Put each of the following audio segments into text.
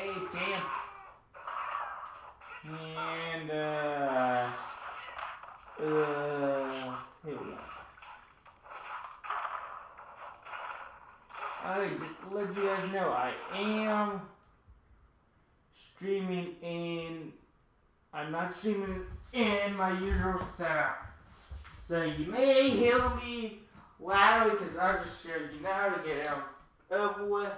Hey, champ. And, uh, uh, here we go. I just let you guys know, I am streaming in, I'm not streaming in my usual setup. So you may hear me louder because I just showed you now to get it over with.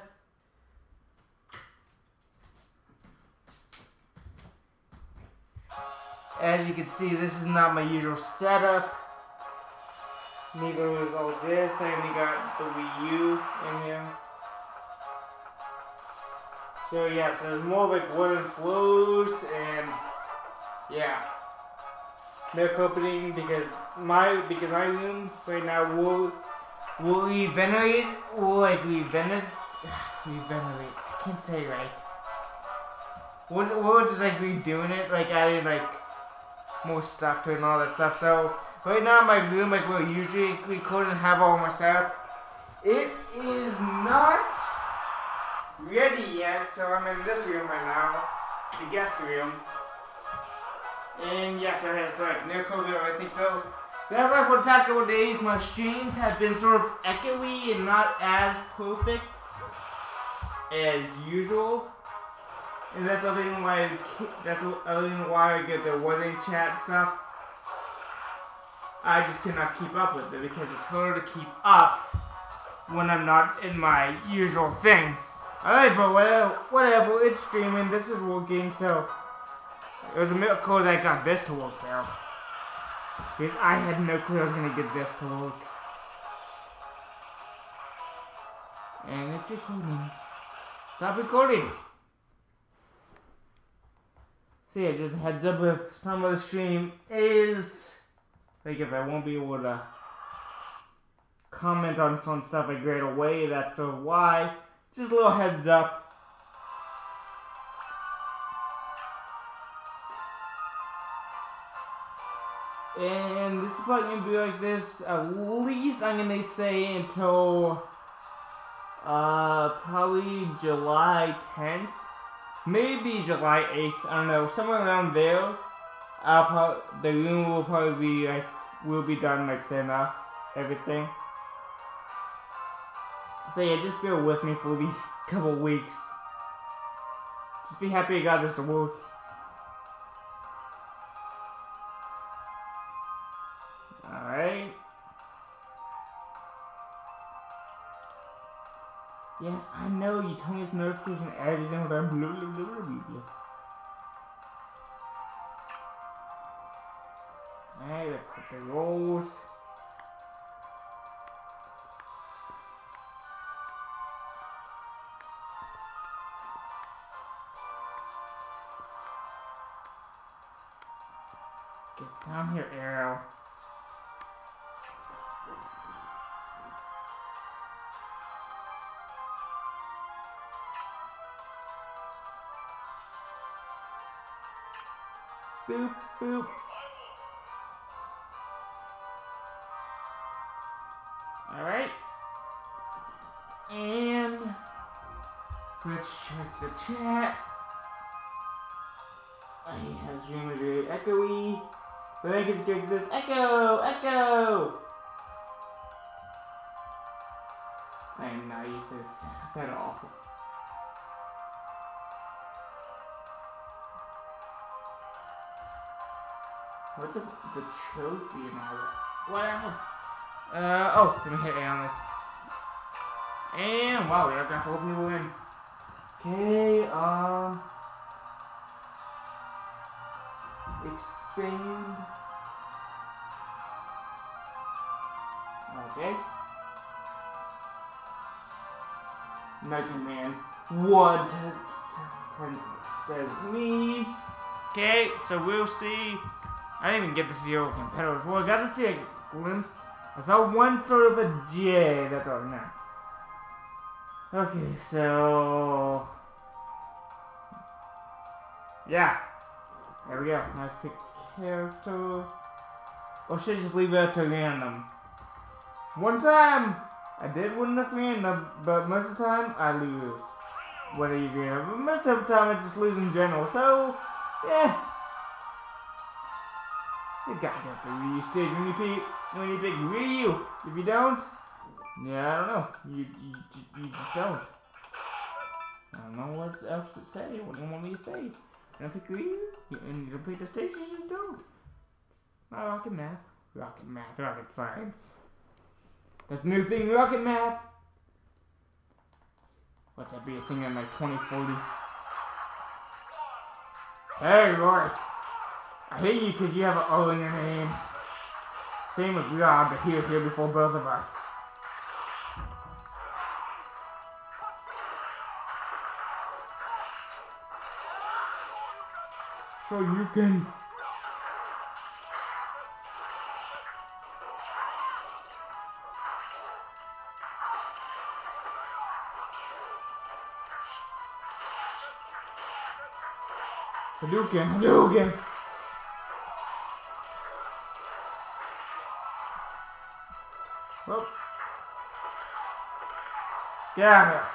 As you can see, this is not my usual setup. Neither was all this. I only got the Wii U in here. So yeah, so there's more like wooden floors and yeah. Milk opening because my because my room right now will will regenerate will like regenerate regenerate. I can't say right. We're, we're like redoing it, like adding like more stuff to and all that stuff. So right now my room, like we're usually and have all my setup. It is not ready yet, so I'm in this room right now, the guest room. And yes, I have like no COVID or anything, so that's why for the past couple days my streams have been sort of echoey and not as perfect as usual. And that's the reason why that's the reason why I get the wedding chat stuff. I just cannot keep up with it because it's hard to keep up when I'm not in my usual thing. Alright, but whatever, whatever, it's streaming, this is working, so it was a miracle that I got this to work now. Because I had no clue I was gonna get this to work. And it's recording. Stop recording! So yeah, just heads up if some of the stream is like if I won't be able to comment on some stuff like right away, that's sort of why. Just a little heads up. And this is probably gonna be like this at least I'm gonna say until uh probably July 10th. Maybe July 8th, I don't know, somewhere around there. I'll probably, the room will probably be like will be done like saying uh, everything. So yeah, just bear with me for these couple weeks. Just be happy I got this to work. Yes, I know you told me it's notification everything but blah blah blah blah blah blah. Alright, let's set the rolls. Get down here, Arrow. Boop. Alright. And let's check the chat. I have Dream very echoey. But I can get this echo! Echo! I am not used to this at all. What the the trophy and all that? Whatever. Uh oh, let me hit A on this. And wow, we have got four people in. Okay, um expand. Okay. Magic Man. What says me? Okay, so we'll see. I didn't even get to see all the competitors. Well, I got to see a glimpse. I saw one sort of a J. That's all now. Okay, so yeah. There we go. Let's pick character. Oh, or should I just leave it to random? One time I did win the random, but most of the time I lose. whether you're gonna. But most of the time, I just lose in general. So, yeah. You the Ryu stage you pick when you pick Ryu. If you don't, yeah, I don't know. You you, you don't. I don't know what else to say. What do you want me to say? You don't pick Ryu, and you don't pick the stage, you just don't. Not rocket math. Rocket math, rocket science. That's the new thing, rocket math. Let that be a thing in like 2040. Hey, Roy. I hate you because you have an O in your name. Same with Rob, but he was here before both of us. So you can Hadouken, Hadouken! Oh. Get out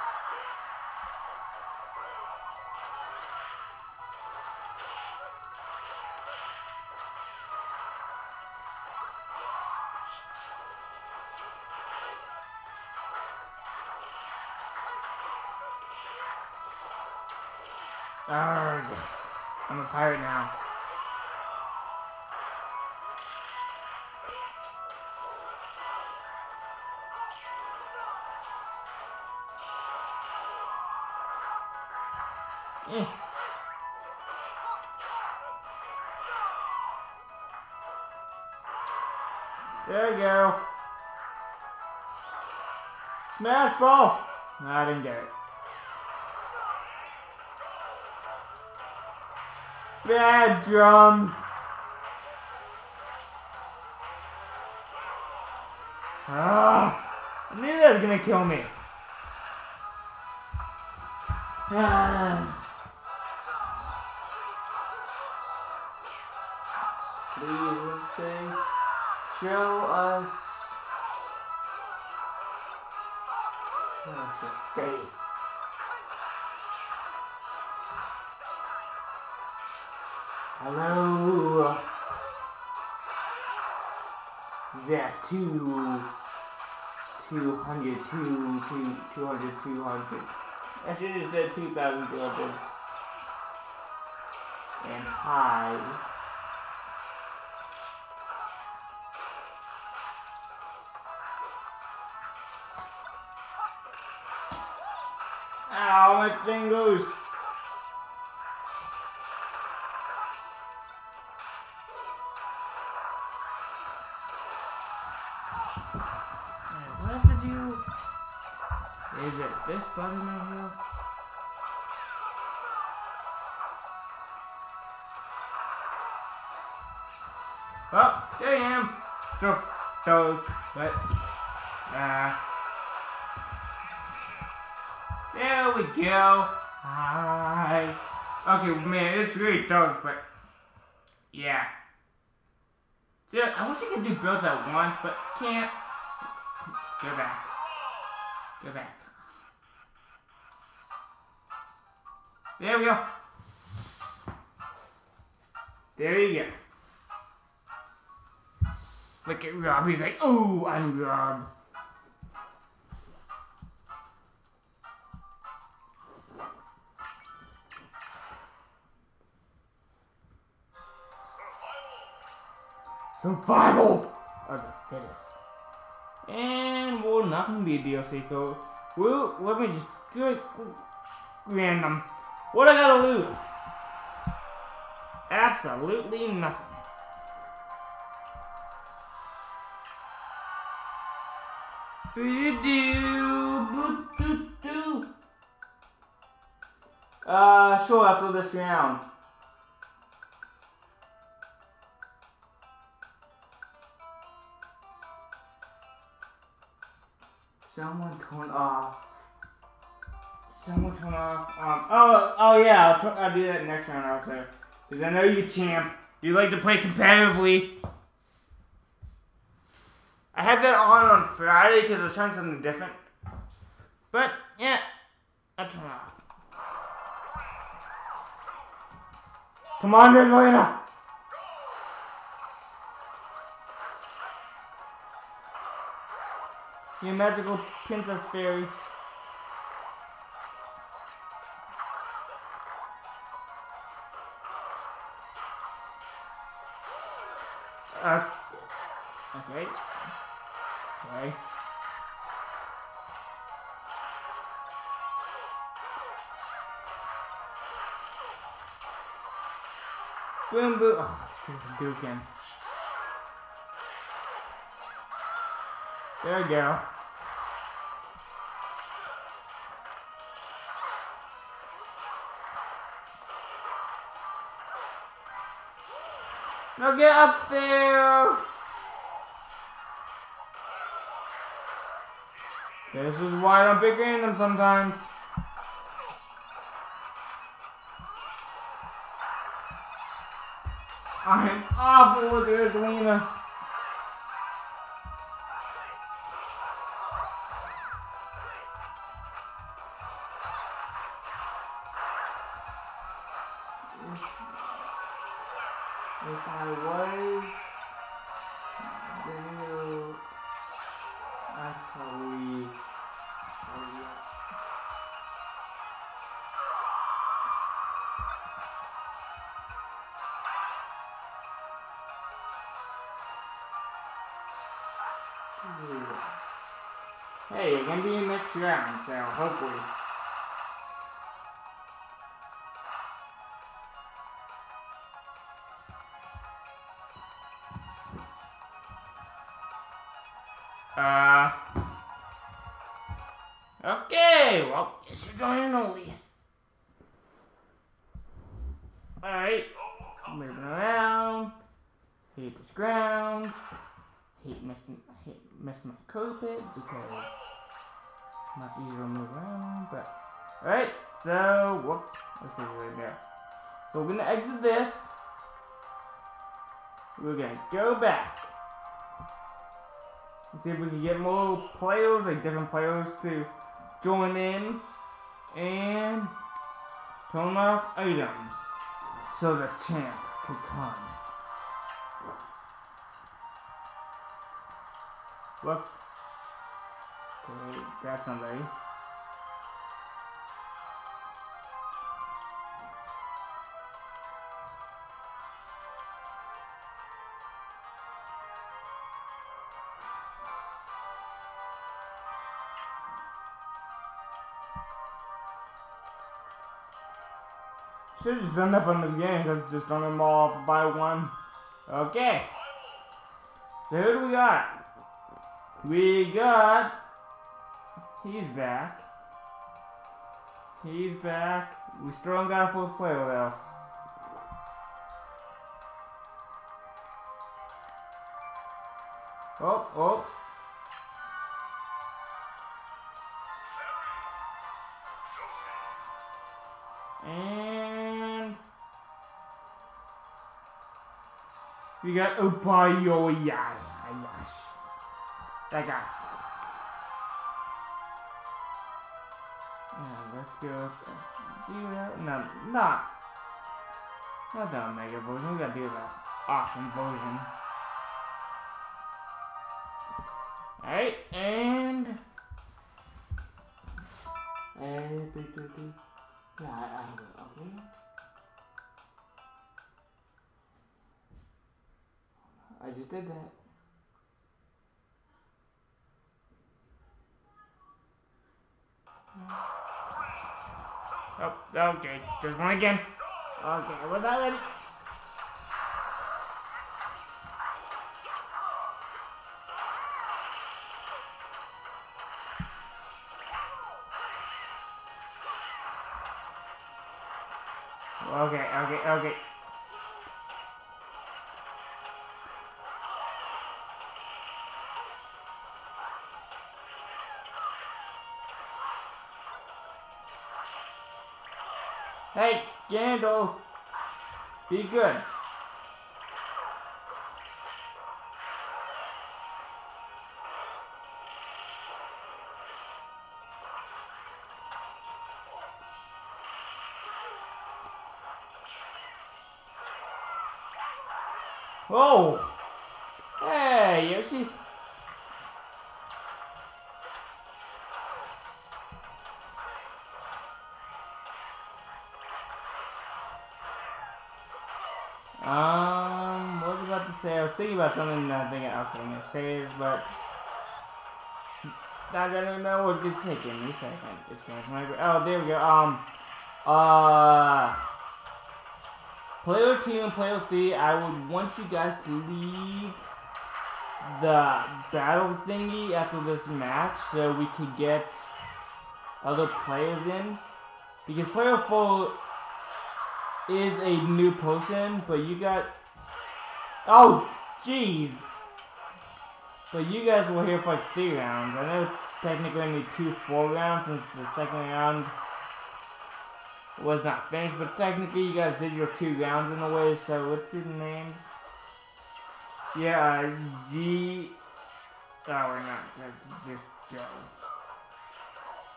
Smash ball! No, I didn't get it. Bad drums. Ah, I knew that was gonna kill me. Ah. Two hundred, two, two, two hundred, two hundred. I should have said 2,200. And hi. Ow, my fingers. Is this button right here? Oh, there I am. So, so, but, uh, there we go. Hi. Okay, man, it's really dark, but yeah. See, I wish I could do both at once, but can't. Go back. Go back. There we go. There you go. Look at Rob. He's like, "Ooh, I'm Rob." Survival of the fittest. And will nothing be a DLC code. Well, let me just do it random. What I gotta lose? Absolutely nothing. Uh, sure, after this round. Someone turn off. Someone come off. Um, oh, oh yeah, I'll, put, I'll do that next round out there. Because I know you champ. You like to play competitively. I had that on on Friday because I was trying something different. But, yeah. I'll turn it off. Come on, Rosalina! Your magical princess fairy. Uh, okay. Okay. Boom, boom. Oh, stupid Dukin. There we go. Now get up there! This is why I don't pick random sometimes. I'm awful with this. Hey, it can be a next round, so go back. See if we can get more players, like different players to join in and turn off items so the champ can come. Whoops. Okay, grab somebody. Should've just that from the beginning, I've just done them all by one. Okay. So who do we got? We got... He's back. He's back. We still got a full player though. Oh, oh. We got Upayoya. That guy. Yeah, let's go. Zero. No, not. Not the Omega version. We gotta do the awesome version. Alright, and. And. Yeah, I, I okay. I just did that. Oh, oh, okay. There's one again. Okay, we're not ready. Okay, okay, okay. Scandal. be good. Oh. About something that I think I was going to say, but I don't know what it's taking me a second. It's going to my Oh, there we go. Um, uh, player two and player three, I would want you guys to leave the battle thingy after this match so we can get other players in. Because player four is a new potion, but you got... Oh, jeez! But you guys were here for like three rounds. I know technically only two four rounds since the second round was not finished, but technically you guys did your two rounds in a way, so what's his name? Yeah, uh, G... Oh, we're not. That's just Joe.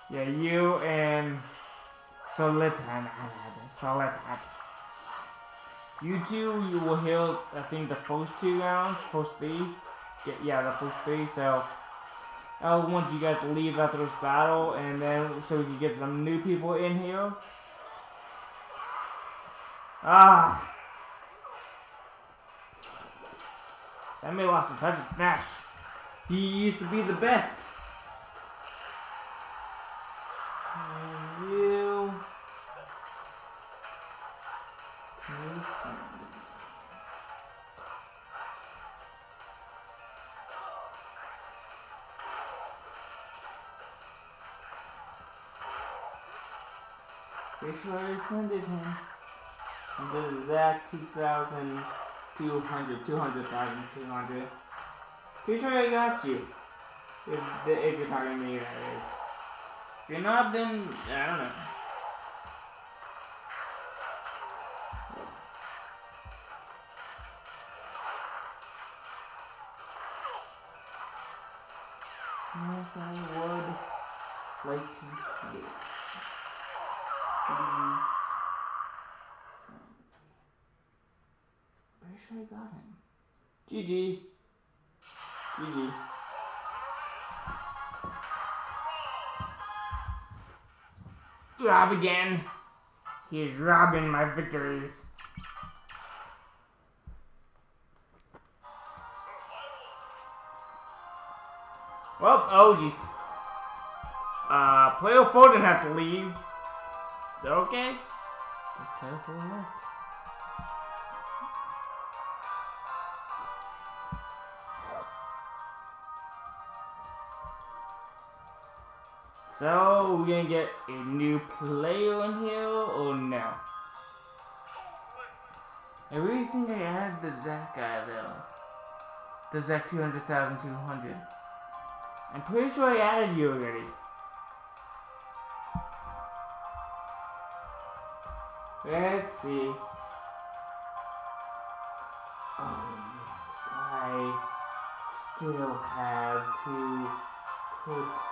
Yeah, you and Solitan. Solitan. You two, you will heal, I think, the first two rounds, first three. Yeah, the first three, so... I want you guys to leave after this battle, and then so we can get some new people in here. Ah! That may lost a touch of Smash. He used to be the best. I offended him. And this is Zach 2,200, 200,000, 200. Pretty sure I got you. If, the, if you're talking to me, that is. If you're not, then, I don't know. Yes, I would like to do. Please. Pretty sure I got him. GG. GG. Rob again. He is robbing my victories. Well, oh geez. Uh, 4 didn't have to leave. They're okay. Just player 4 left. So, we're gonna get a new player in here, or no? I really think I added the Zack guy, though. The Zack 200,200. I'm pretty sure I added you already. Let's see. Oh, yes, I still have to put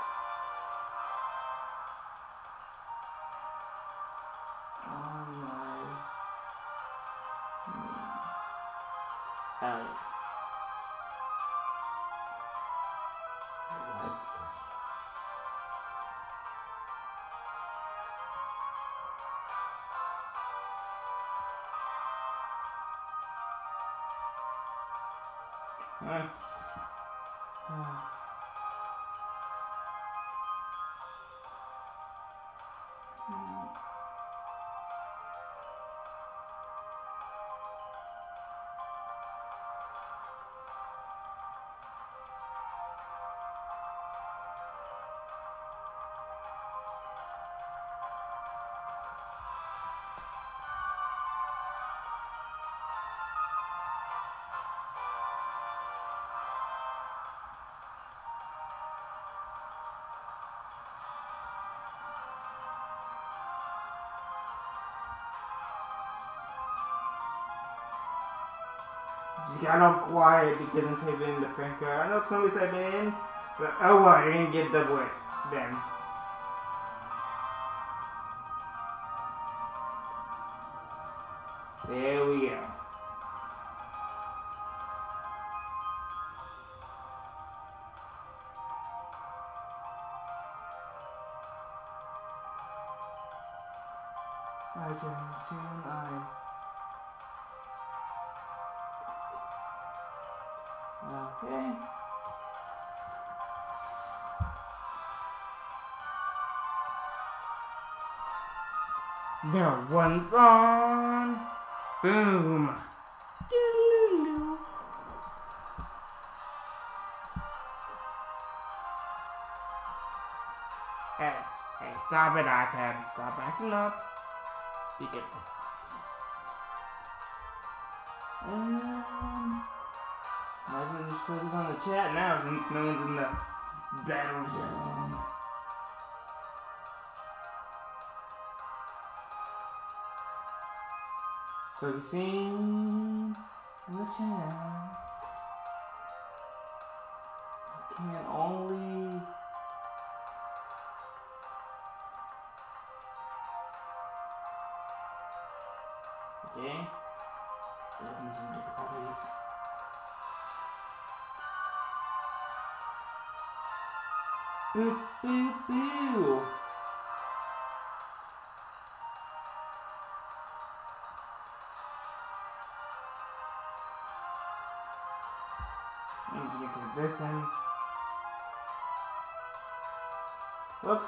Just got all quiet because I'm typing in the friend code. I know somebody's typing in, but oh well, you're gonna get double it then. One's on. Boom. Hey, hey, stop it, iPad. Stop acting up. You can. Um, might as well just focus on the chat now since no one's in the battle zone. Focusing on the chat. I can only.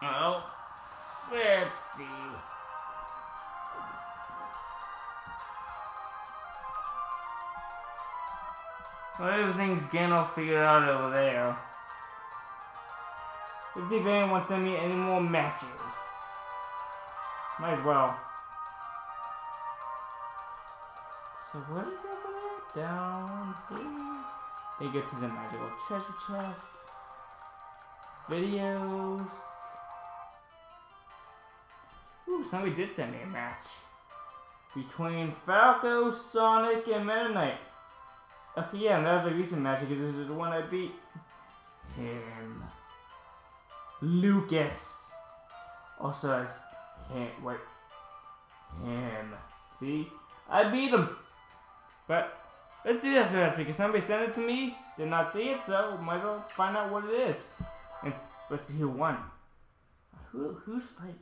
Well, let's see. Everything's getting all figured out over there. Let's see if anyone send me any more matches. Might as well. So what is that down here? They get to the magical treasure chest. Videos. Ooh, somebody did send me a match. Between Falco, Sonic, and Meta Knight. Okay, yeah, and that was a recent match because this is the one I beat. Him. Lucas. Also as him. Wait. Him. See? I beat him. But let's do this match because somebody sent it to me. Did not see it, so might as well find out what it is. And let's see who won. Who who's fighting?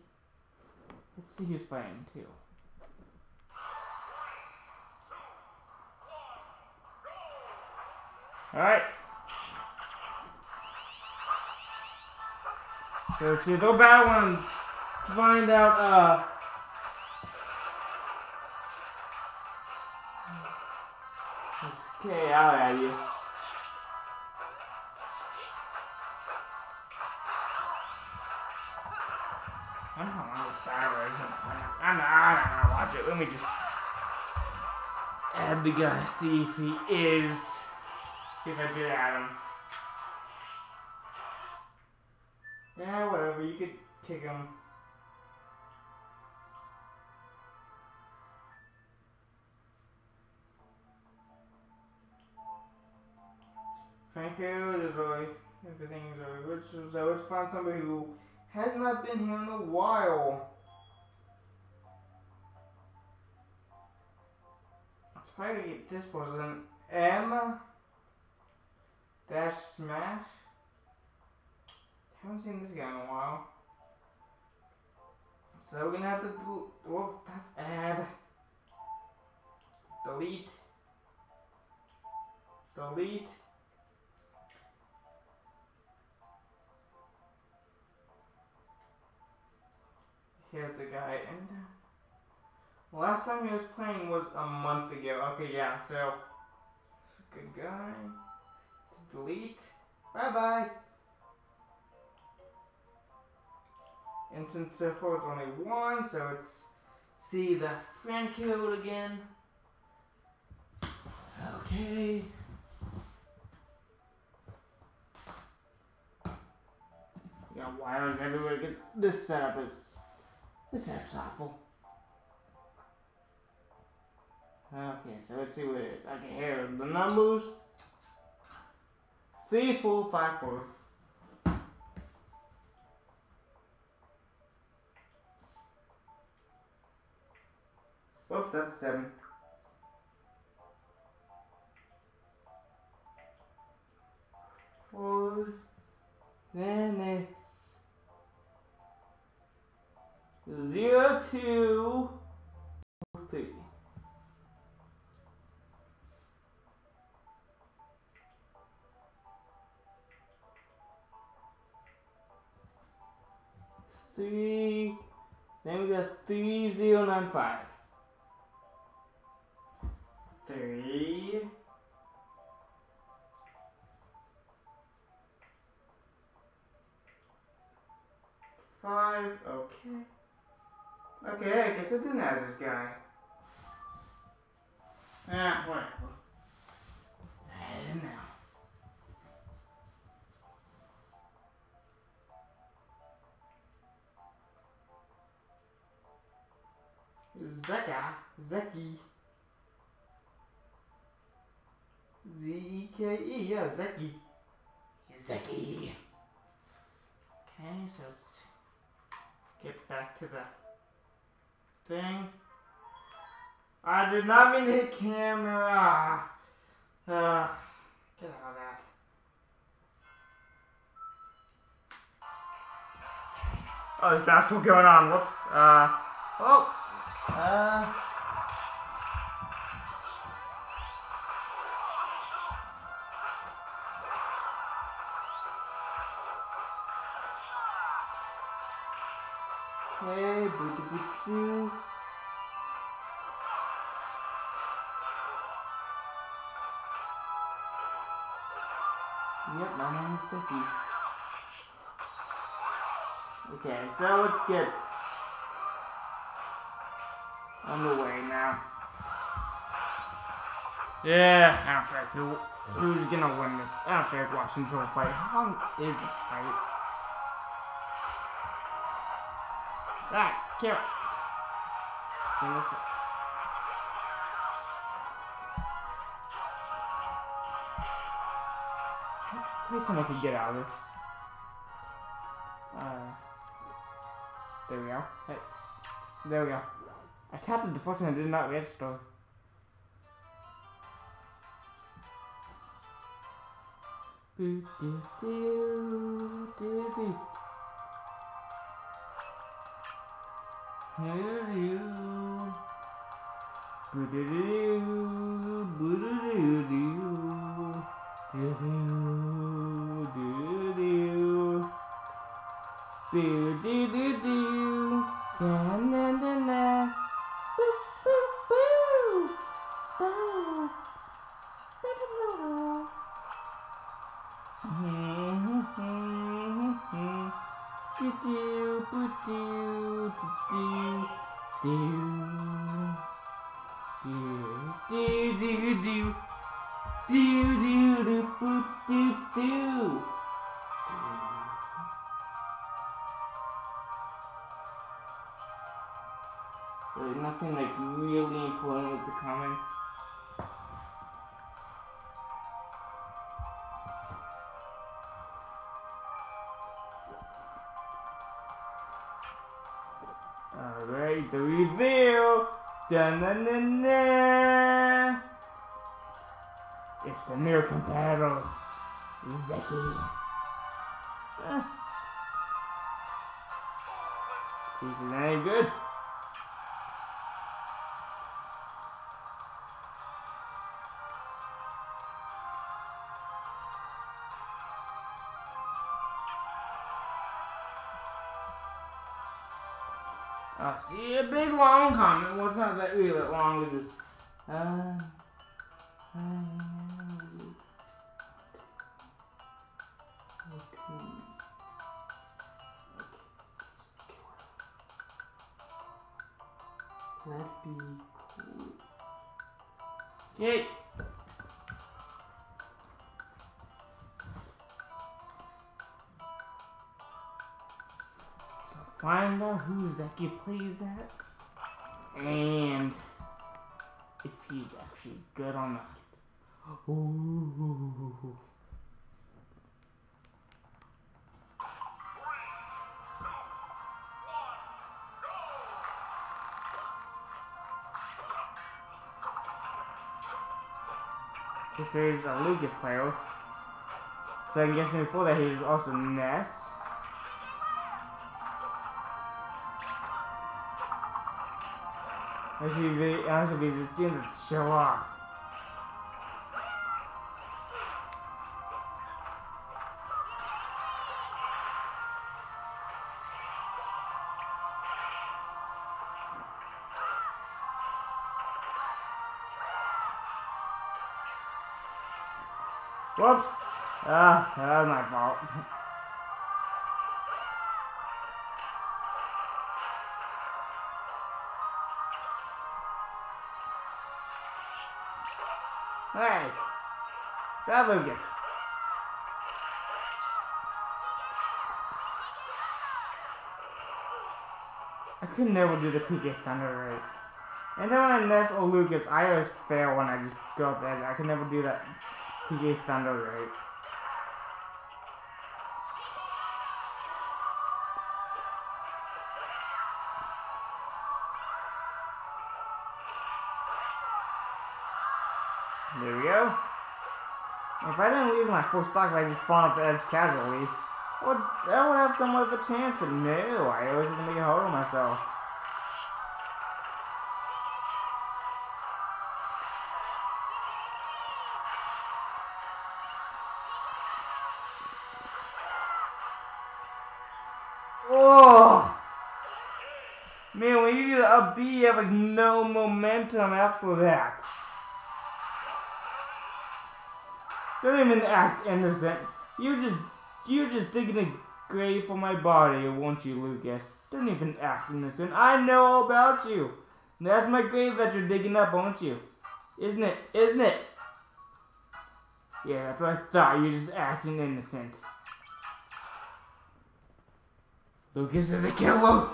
Let's see who's fighting too. Alright. So to go battle and find out uh Okay, I'll add you. I don't know battle is. I don't know, watch it. Let me just add the guy, see if he is. See if I did add him. Yeah, whatever, you could kick him. Thank you, Roy. Everything is Roy. Which is, I always find somebody who has not been here in a while. Let's try to get this an M dash smash. Haven't seen this guy in a while. So we're gonna have to do, well, that's add. Delete. Delete. Here's the guy, and last time he was playing was a month ago. Okay, yeah, so good guy. Delete. Bye bye. And since uh, four is only one, so it's see the friend code again. Okay. Got wires everywhere. This setup is this setup's awful. Okay, so let's see what it is. Okay, here the numbers. Three, four, five, four. Oops, that's seven. Four. Then it's zero, two, three. Three. Then we got three zero nine five. Three. Five. Okay. Okay, I guess I didn't have this guy. Ah, whatever. I didn't know. Zeka. Zeki. Z E K E, yeah, Zeki. Zeki. Okay, so let's get back to the thing. I did not mean to hit camera. Uh, get out of that. Oh, there's basketball going on. Whoops. Uh, oh. Uh. Okay, boo boo boo boo. Yep, my name is Vicky. Okay, so let's get underway now. Yeah, I don't like who, who's gonna win this. I don't like watching someone fight. How long is this fight? Can this- Please someone can get out of this. Uh, there we go. Hey, there we go. I tapped the first time, I did not register. Boo, doo, doo, doo, doo. Hello. Boo-doo-doo, boo-doo-doo-doo. Doo-doo, There's nothing like really important with the comments. The reveal! Dun dun dun dun! It's the miracle battle! Zeki! Ah. See if any good. See a big long comment. Well, it's not that really that long. It's just. Uh, uh, okay. Let be cool. Yay! Find out who Zeki plays at, and if he's actually good or not. Ooh. This is a Lucas player. So I'm guessing before that he was also Ness. As he be as he just didn't show off. Whoops! Ah, that was my fault. Hey! That Lucas. I could never do the PK Thunder right. And then when Ness or Lucas, I always fail when I just go up there. I could never do that PK Thunder right. If I didn't lose my full stock, I just spawned up the edge casually. Would, I would have somewhat of a chance, but no, I always have to make a hole myself. Oh! Man, when you do a B, you have like no momentum after that. Don't even act innocent. You just, you just digging a grave for my body, won't you, Lucas? Don't even act innocent. I know all about you. That's my grave that you're digging up, won't you? Isn't it? Isn't it? Yeah, that's what I thought. You're just acting innocent. Lucas is a killer.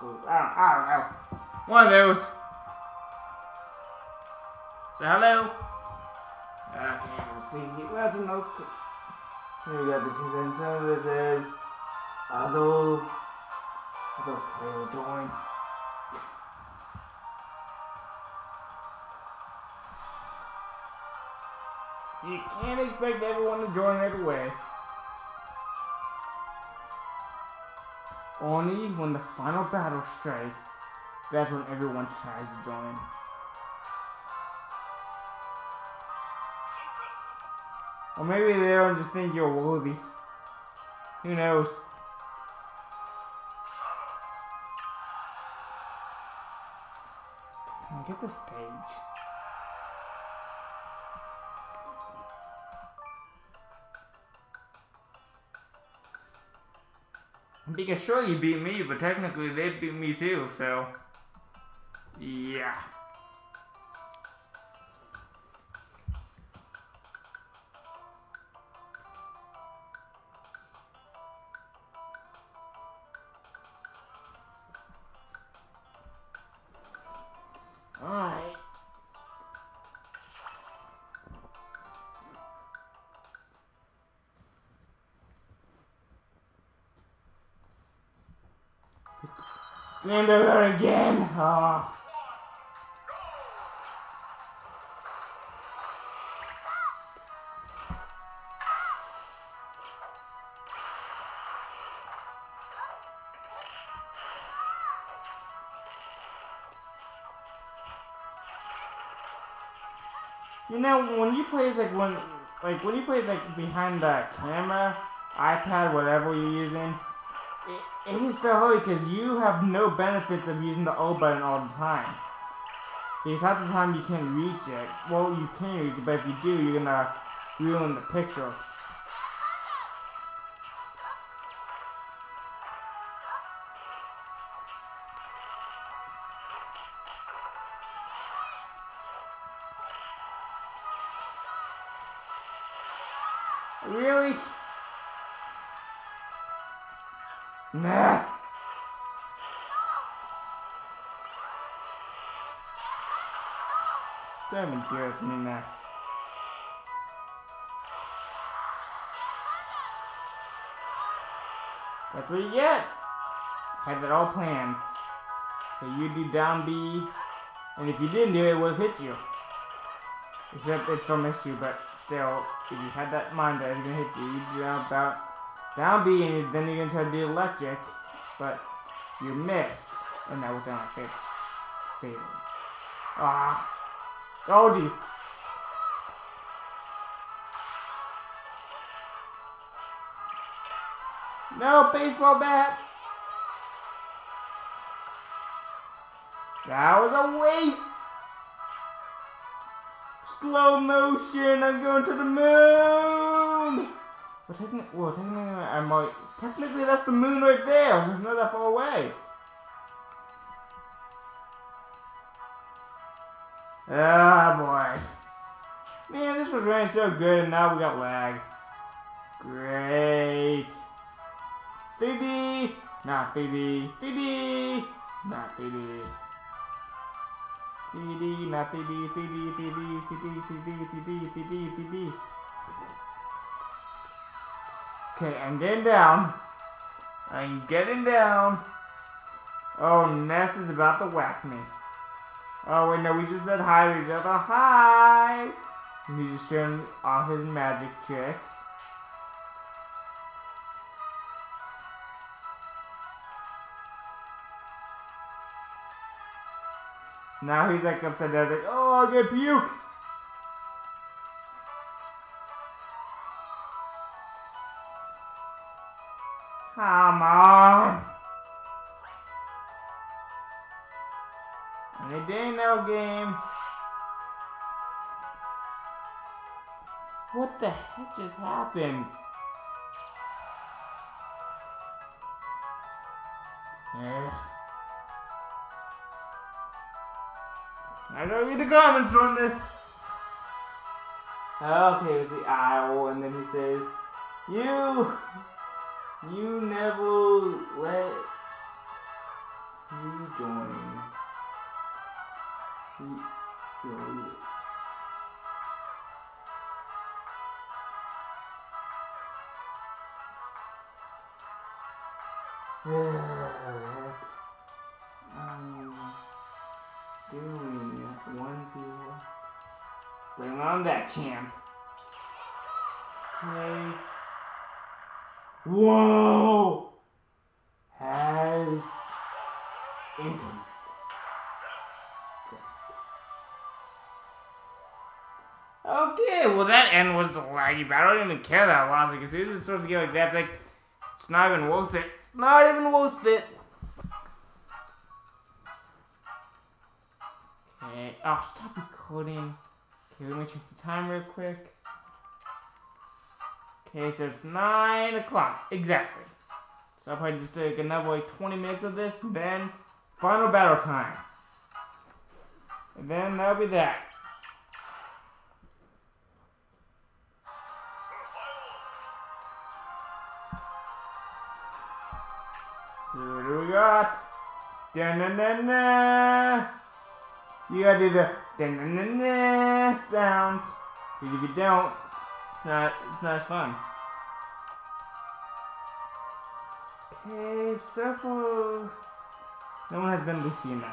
Scoop? I don't, I don't know. One of those. Say hello. Okay, let's see. Where's the note? Here we got the content services. Other. Other player join. You can't expect everyone to join right away. Only when the final battle strikes, that's when everyone tries to join. Or maybe they don't just think you're worthy. Who knows? Get the stage? Because sure you beat me, but technically they beat me too, so yeah. And they're again. Oh. You know, when you play like when like when you play like behind the camera, iPad, whatever you're using, it, it is so hard because you have no benefits of using the O button all the time. Because half the time you can't reach it. Well, you can reach it, but if you do, you're gonna ruin the picture. Even deal with. That's what you get. Had it all planned. So you do down B, and if you didn't do it, it would have hit you. Except it still missed you, but still, if you had that in mind that it's gonna hit you, you do about down B, and then you're gonna try to do electric, but you missed, and that was favorite. favorite. Ah, oh jeez. No baseball bat. That was a waste. Slow motion. I'm going to the moon. Well, technically, well, technically, I'm like, technically that's the moon right there. It's not that far away. Ah, boy. Man, this was running so good, and now we got lag. Great. Phoebe! Not Phoebe. Phoebe! Not Phoebe. Phoebe, not Phoebe, Phoebe, Phoebe, Phoebe, Phoebe, Phoebe, Phoebe, Phoebe. Okay, I'm getting down. I'm getting down. Oh, Ness is about to whack me. Oh, wait, no, we just said hi to each other. Hi! And he's just showing off his magic tricks. Now he's like upside down, like, oh, I'll get puke! Come on! Any day now, game. What the heck just happened? Yeah. I don't read the comments on this. Oh, okay, it's the owl, and then he says, You, you never let you join. You, um, doing one viewer. Bring on that champ. Okay. Whoa! Laggy, but I don't even care that lost because this is supposed to get like that. It's like it's not even worth it. It's not even worth it. Okay. Oh, stop recording. Okay, let me check the time real quick. Okay, so it's 9 o'clock. Exactly. So I'll probably just take another like 20 minutes of this, then final battle time. And then that'll be that. Got? Dun dun dun dun. You gotta do the dun dun dun dun sounds. Because if you don't, it's not, it's not as fun. Okay, for No one has been Lucy in.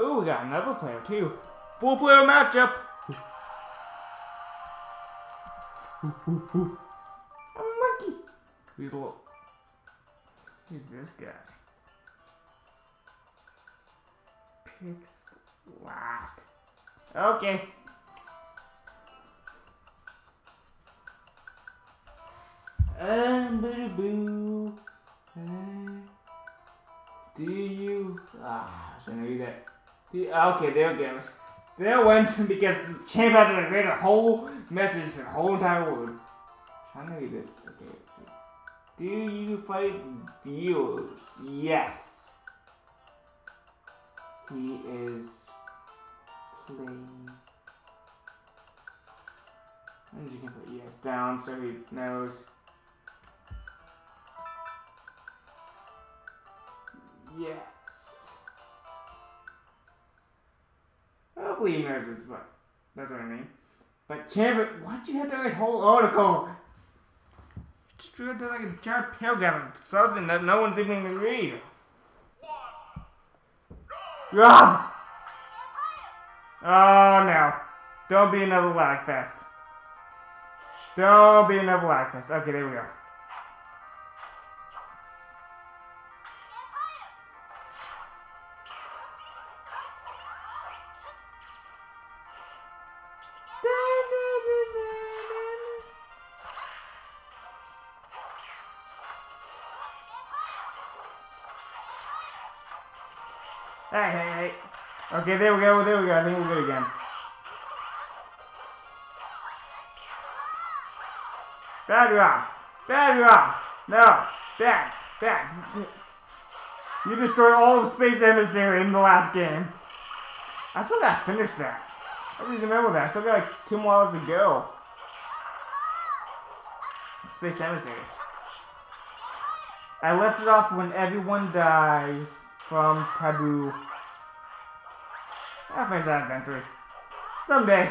Ooh, we got another player too. Full player matchup. Who's little? Who's this guy? Pix Lock. Okay. And boo. boo. Do you? Ah, I should read that. Do you, okay, there it goes. There went because the champ had to create a whole message, a whole entire word. I'm trying to read this. Okay. Do you fight viewers? Yes. He is playing. And you can put yes down so he knows. Yes. Hopefully he knows it's what. That's what I mean. But Chamber, why'd you have to write whole article? It like a giant of something that no one's even gonna read. Ah! Oh no. Don't be another lag fest. Don't be another lag fest. Okay, there we go. Okay, there we go, there we go. I think we're good again. Bad rock. Bad rock. No. Bad. Bad. You destroyed all of Space Emissary in the last game. I still gotta finish that. I just remember that. I still got like two more hours to go. Space Emissary. I left it off when everyone dies from Tabuu. I'll finish that adventure. Someday.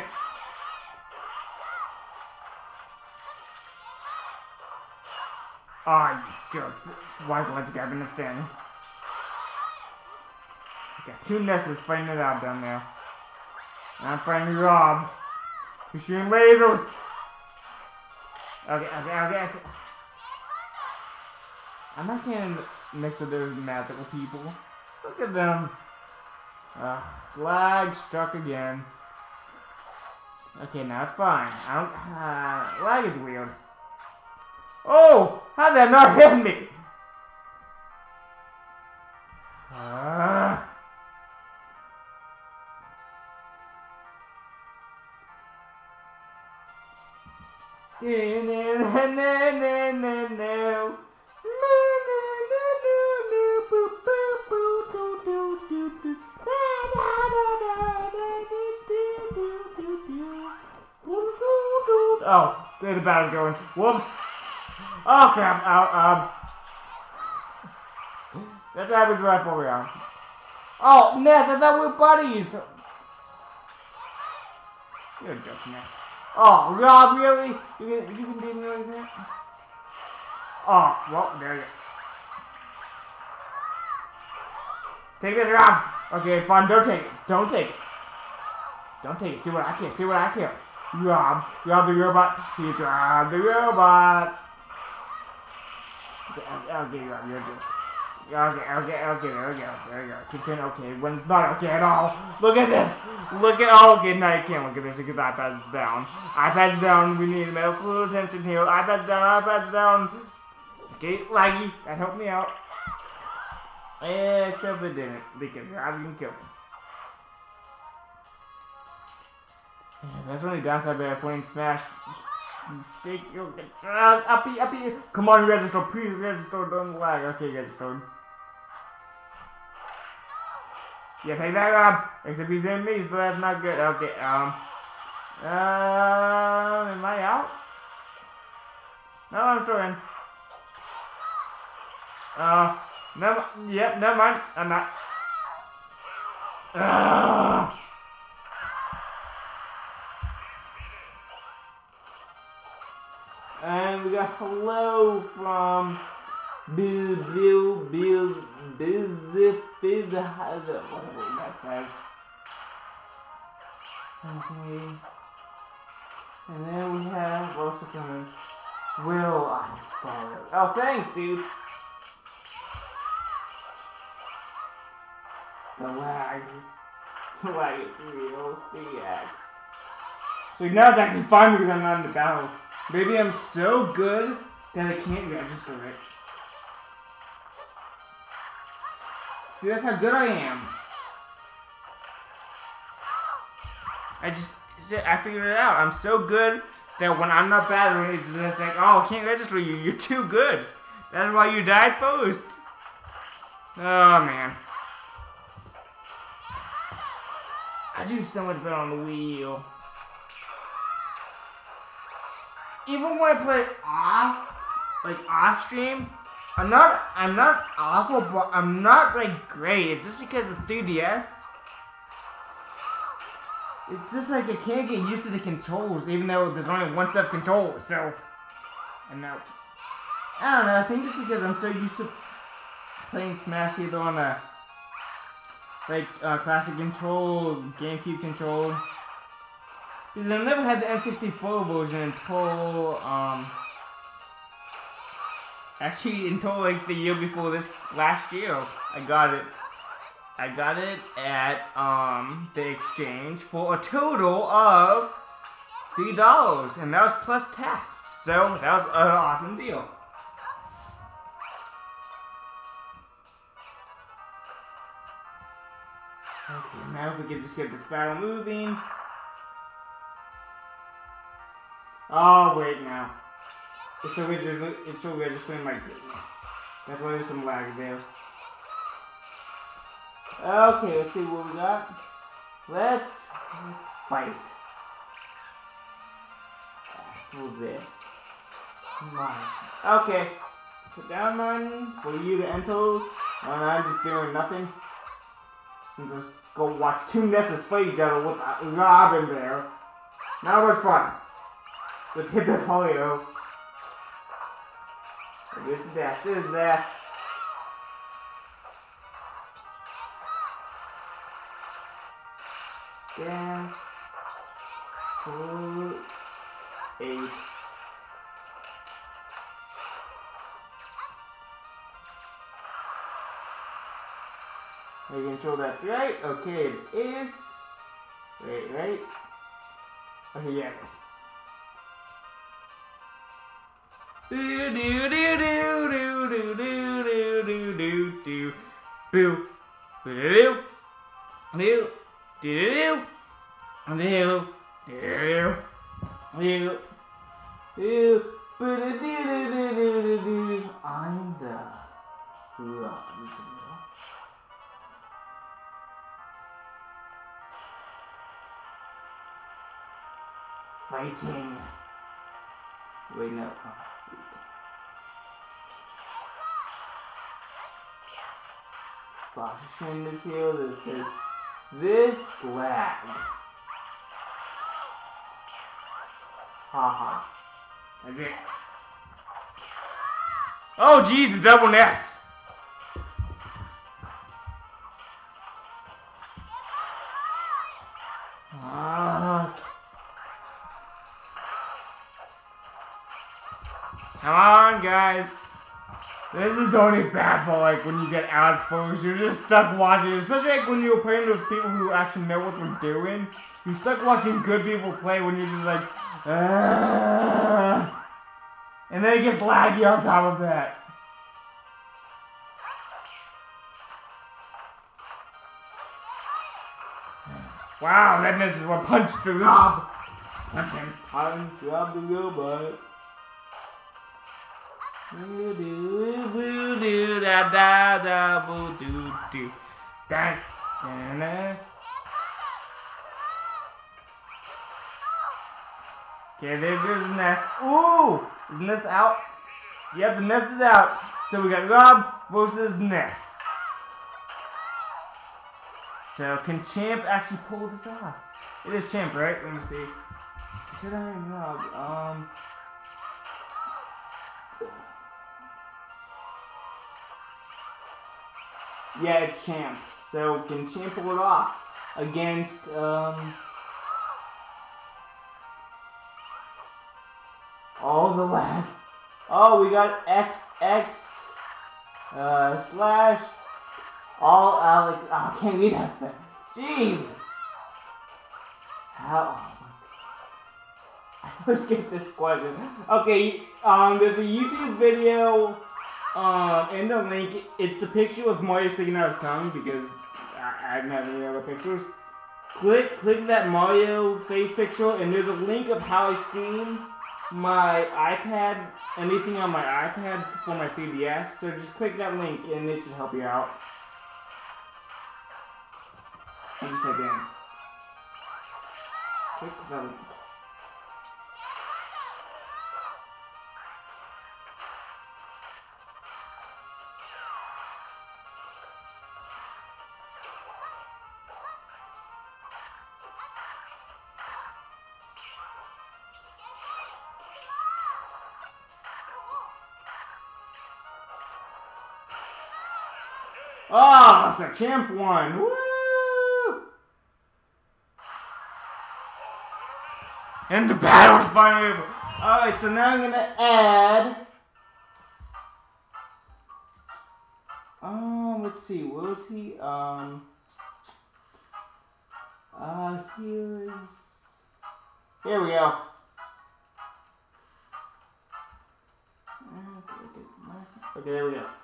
Ah, you jerk. Why let's grab in the thing? Got two Nesses fighting it out down there. And I'm fighting Rob. He's shooting lasers. Okay, okay, okay, okay. I'm not getting mixed with those magical people. Look at them. Uh, lag struck again. Okay, now it's fine. I don't. Uh, lag is weird. Oh! How did that not hit me? Oh, the battle's going. Whoops. Oh crap. Oh, um. That happens right for we are. Oh, Ness, I thought we were buddies. You're a joke, Ness. Oh, Rob, really? You can, you can do me like that? Oh, well, there you go. Take this, Rob. Okay, fine, don't take it. Don't take it. Don't take it. See what I kill. See what I kill. Rob. Rob the robot. He's Rob the robot. Okay, you, Rob. You're good. Okay, okay, okay, there we go, there we go. Continue, okay, when it's not okay at all. Look at this! Look at, oh, okay, now you can't look at this because iPad's down. iPad's down, we need medical attention here. iPad's down, iPad's down. Okay, laggy, that helped me out. Except it didn't, because I didn't kill him. That's only downside by playing Smash. Take your uh, uppy, uppy. Come on, register, please register, don't lag. Okay, registered. Yeah, take that up. Except he's in me, so that's not good. Okay, um. Uh, am I out? No, I'm still in. Uh, never, yep, never mind. I'm not. Ugh. And we got hello from Bill Bill Bill Biz Biz whatever that says. Okay. And then we have also coming. Will I follow? Oh, thanks, dude. The lag. The lag is real. X. So now it's actually fine because I'm not in the battle. Maybe I'm so good that I can't register it. See, that's how good I am. I just, I figured it out. I'm so good that when I'm not battling, it's like, oh, I can't register you. You're too good. That's why you died first. Oh, man. I do so much better on the Wii Even when I play off, like off stream, I'm not, I'm not awful, but I'm not like great. It's just because of 3DS. It's just like I can't get used to the controls, even though there's only one set of controls. So, and now, I don't know. I think it's because I'm so used to playing Smash either on a like uh, classic control, GameCube control. Because I've never had the N64 version until um actually until like the year before this last year. I got it. I got it at um the exchange for a total of three dollars, and that was plus tax. So that was an awesome deal. Okay, now if we can just get this battle moving. Oh, wait now. It's so weird, it's still registering my goodness. That's why there's some lag there. Okay, let's see what we got. Let's fight. After this. Okay. Put down one for you to enter. And I'm just doing nothing. And just go watch two Nesses fight each other with Robin there. Now we're fun. With Hippopolio. This is that. This is that. Ten, four, eight. Making sure that's right. Okay, it is. Wait, right? Okay, yeah, Do do do do do do do do do do do do do do do do do I'm the Rob. Fighting. Wait, no. Foxman is here that says, this lag. Haha. That's it. Oh, jeez, the double Ness. Is only bad for like when you get out first. You're just stuck watching, especially like when you're playing with people who actually know what they're doing. You're stuck watching good people play when you're just like, Ugh. and then it gets laggy on top of that. Wow, that misses one punch to Rob. Punch him. Punch Rob the robot. Okay, Ness. Ooh! Is the out? Yep, the Ness is out. So we got Rob versus Ness. So can Champ actually pull this off? It is Champ, right? Let me see. Is it Iron Rob? Um. Yeah, it's champ. So we can champ pull it off against um all the last. Oh, we got XX uh, slash all Alex. Oh, I can't read that thing. Jeez. How? Let's get this question. Okay, um, there's a YouTube video, um, in the link. It's the picture of Mario sticking out his tongue because I, I've never any other pictures. Click, click that Mario face picture, and there's a link of how I stream my iPad, anything on my iPad for my 3DS. So just click that link, and it should help you out. Just type in. Click the champ one. Woo! And the battle's by over. Alright, so now I'm gonna add. Um, let's see, what was he? Um. Uh, here's. Here we go. Okay, there we go.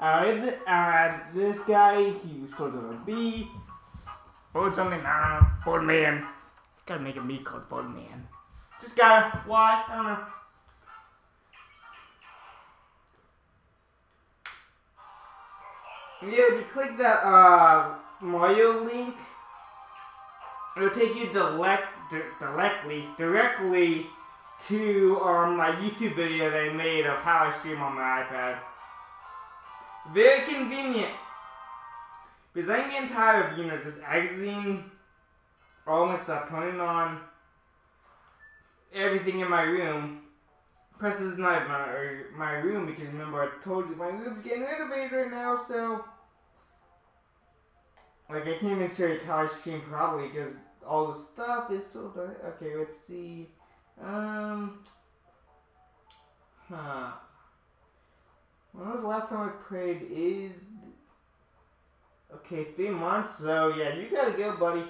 Uh, uh, this guy, he was called a B. Or something, I don't know. Board man. Gotta make a me called Board man. Just gotta, why? I don't know. Yeah, if you click that uh, Mario link, it'll take you direct, directly, directly to um, my YouTube video that I made of how I stream on my iPad. Very convenient. Because I'm getting tired of, you know, just exiting all my stuff, turning on everything in my room. This is not my, my room because remember I told you my room's getting renovated right now, so. Like, I can't even you how I stream probably because all the stuff is so done. Okay, let's see. Um. Huh. When was the last time I prayed? Is okay, three months. So yeah, you gotta go, buddy.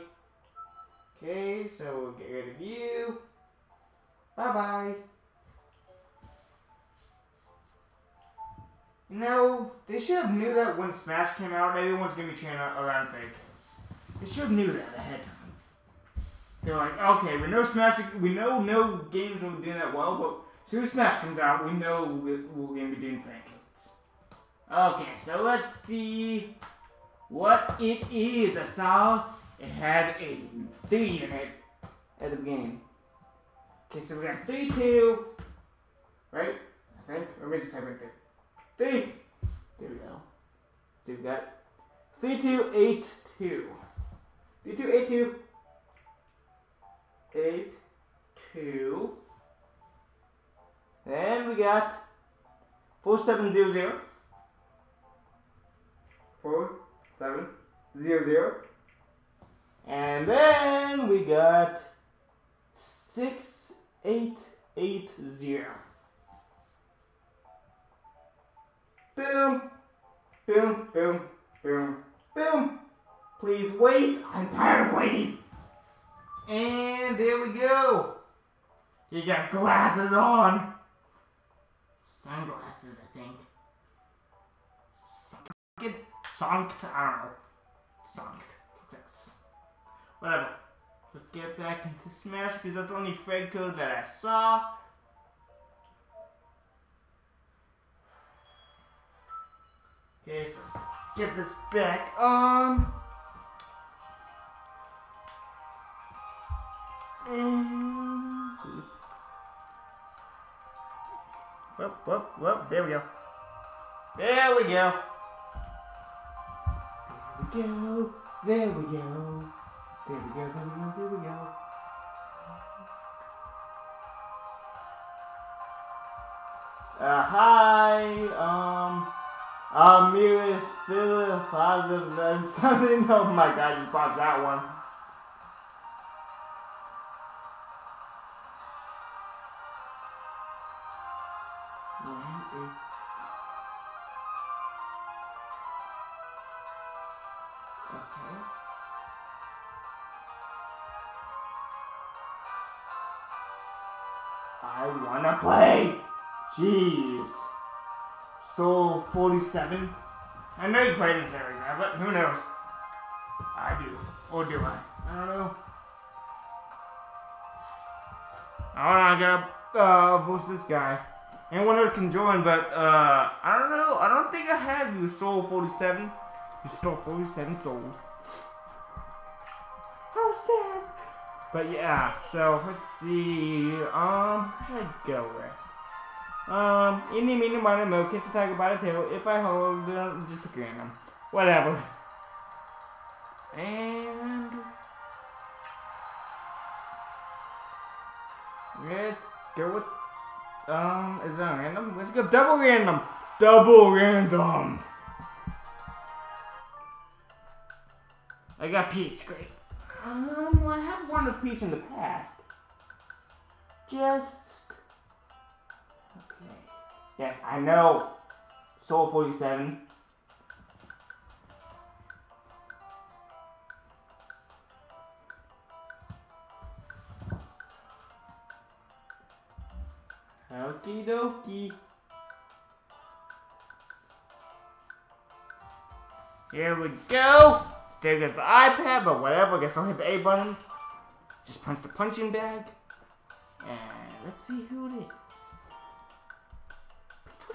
Okay, so we'll get rid of you. Bye bye. You know, they should have knew that when Smash came out, everyone's gonna be cheering around fake. They should have knew that ahead of time. They're like, okay, we know Smash, we know no games will be doing that well, but as soon as Smash comes out, we know we're, we're gonna be doing fake. Okay, so let's see what it is. I saw it had a 3 in it at the beginning. Okay, so we got 3, 2, right? I think, or maybe type right there. 3, there we go. So we got 3, 2, 8, 2. 3, 2, 8, 2. 8, 2. Then we got 4700 four, seven, zero, zero. And then we got six, eight, eight, zero. Boom, boom, boom, boom, boom. Please wait. I'm tired of waiting. And there we go. You got glasses on. Sunglasses, I think. Sonic, I don't know. Yes. Whatever. Let's get back into Smash because that's the only friend code that I saw. Okay, so get this back on. And whoop, whoop, whoop, there we go. There we go go, there we go. There we go, there we go, there we go. Uh, hi, um, Um, Mira Phil, Father, something. Oh my god, you bought that one. 47. I know you played this right now, but who knows? I do. Or do I? I don't know. Alright, I gotta uh, voice this guy. Anyone else can join, but uh, I don't know. I don't think I have you, Soul 47. You stole 47 souls. How sad. But yeah, so let's see. Um, what should I go with? Um, any, meeny, miny, mo, kiss the tiger by the tail. If I hold them, just a random. Whatever. And let's go with um, is that random? Let's go double random. Double random. I got Peach, great. Um, I have one of Peach in the past. Just... Yes, I know. Soul 47. Okie dokie. Here we go. There goes the iPad, but whatever. I guess I'll hit the A button. Just punch the punching bag. And let's see who it is.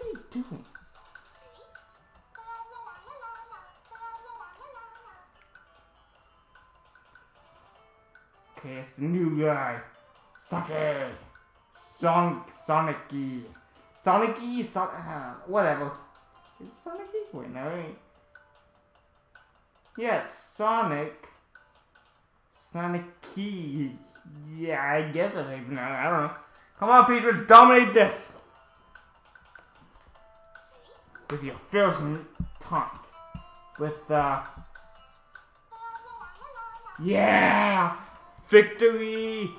Are you doing? Okay, it's the new guy. Sake. Sonic, Sonicy. Sonicy, Son uh, whatever. Is it Sonicy? Wait, no. Yeah, Sonic. Sonic. Yeah, I guess that's even I don't know. Come on, let's dominate this! With your fearsome taunt. With, uh... Yeah! Victory!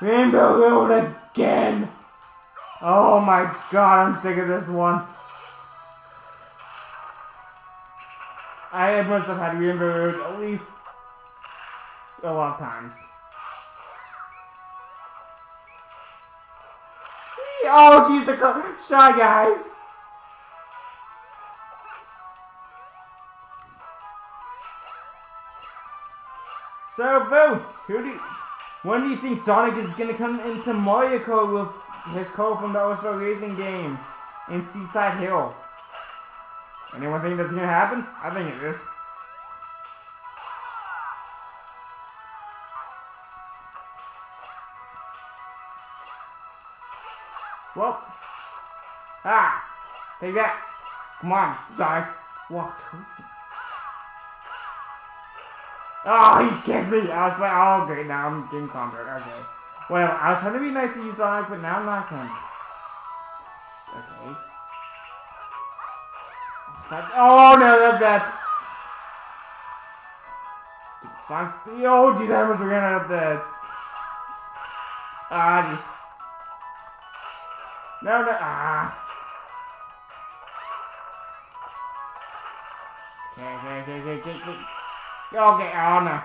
Rainbow Road again! Oh my god, I'm sick of this one. I must have had Rainbow Road at least a lot of times. Oh, jeez, the Shy Guys! So, vote! Who do you... When do you think Sonic is gonna come into Mario Kart with his code from the All-Star Racing game in Seaside Hill? Anyone think that's gonna happen? I think it is. Well, ah, take that. Come on, Sonic. Walk. Oh, he kicked me! I was like, oh, great, now I'm getting conquered. Okay. Well, I was trying to be nice to you, Sonic, but now I'm not going Okay. oh, no, that's bad. Sonic's... Oh, jeez, I almost ran out of bed. Ah, jeez. No, no, ah. Okay, okay, okay, okay, okay. okay. Get on her.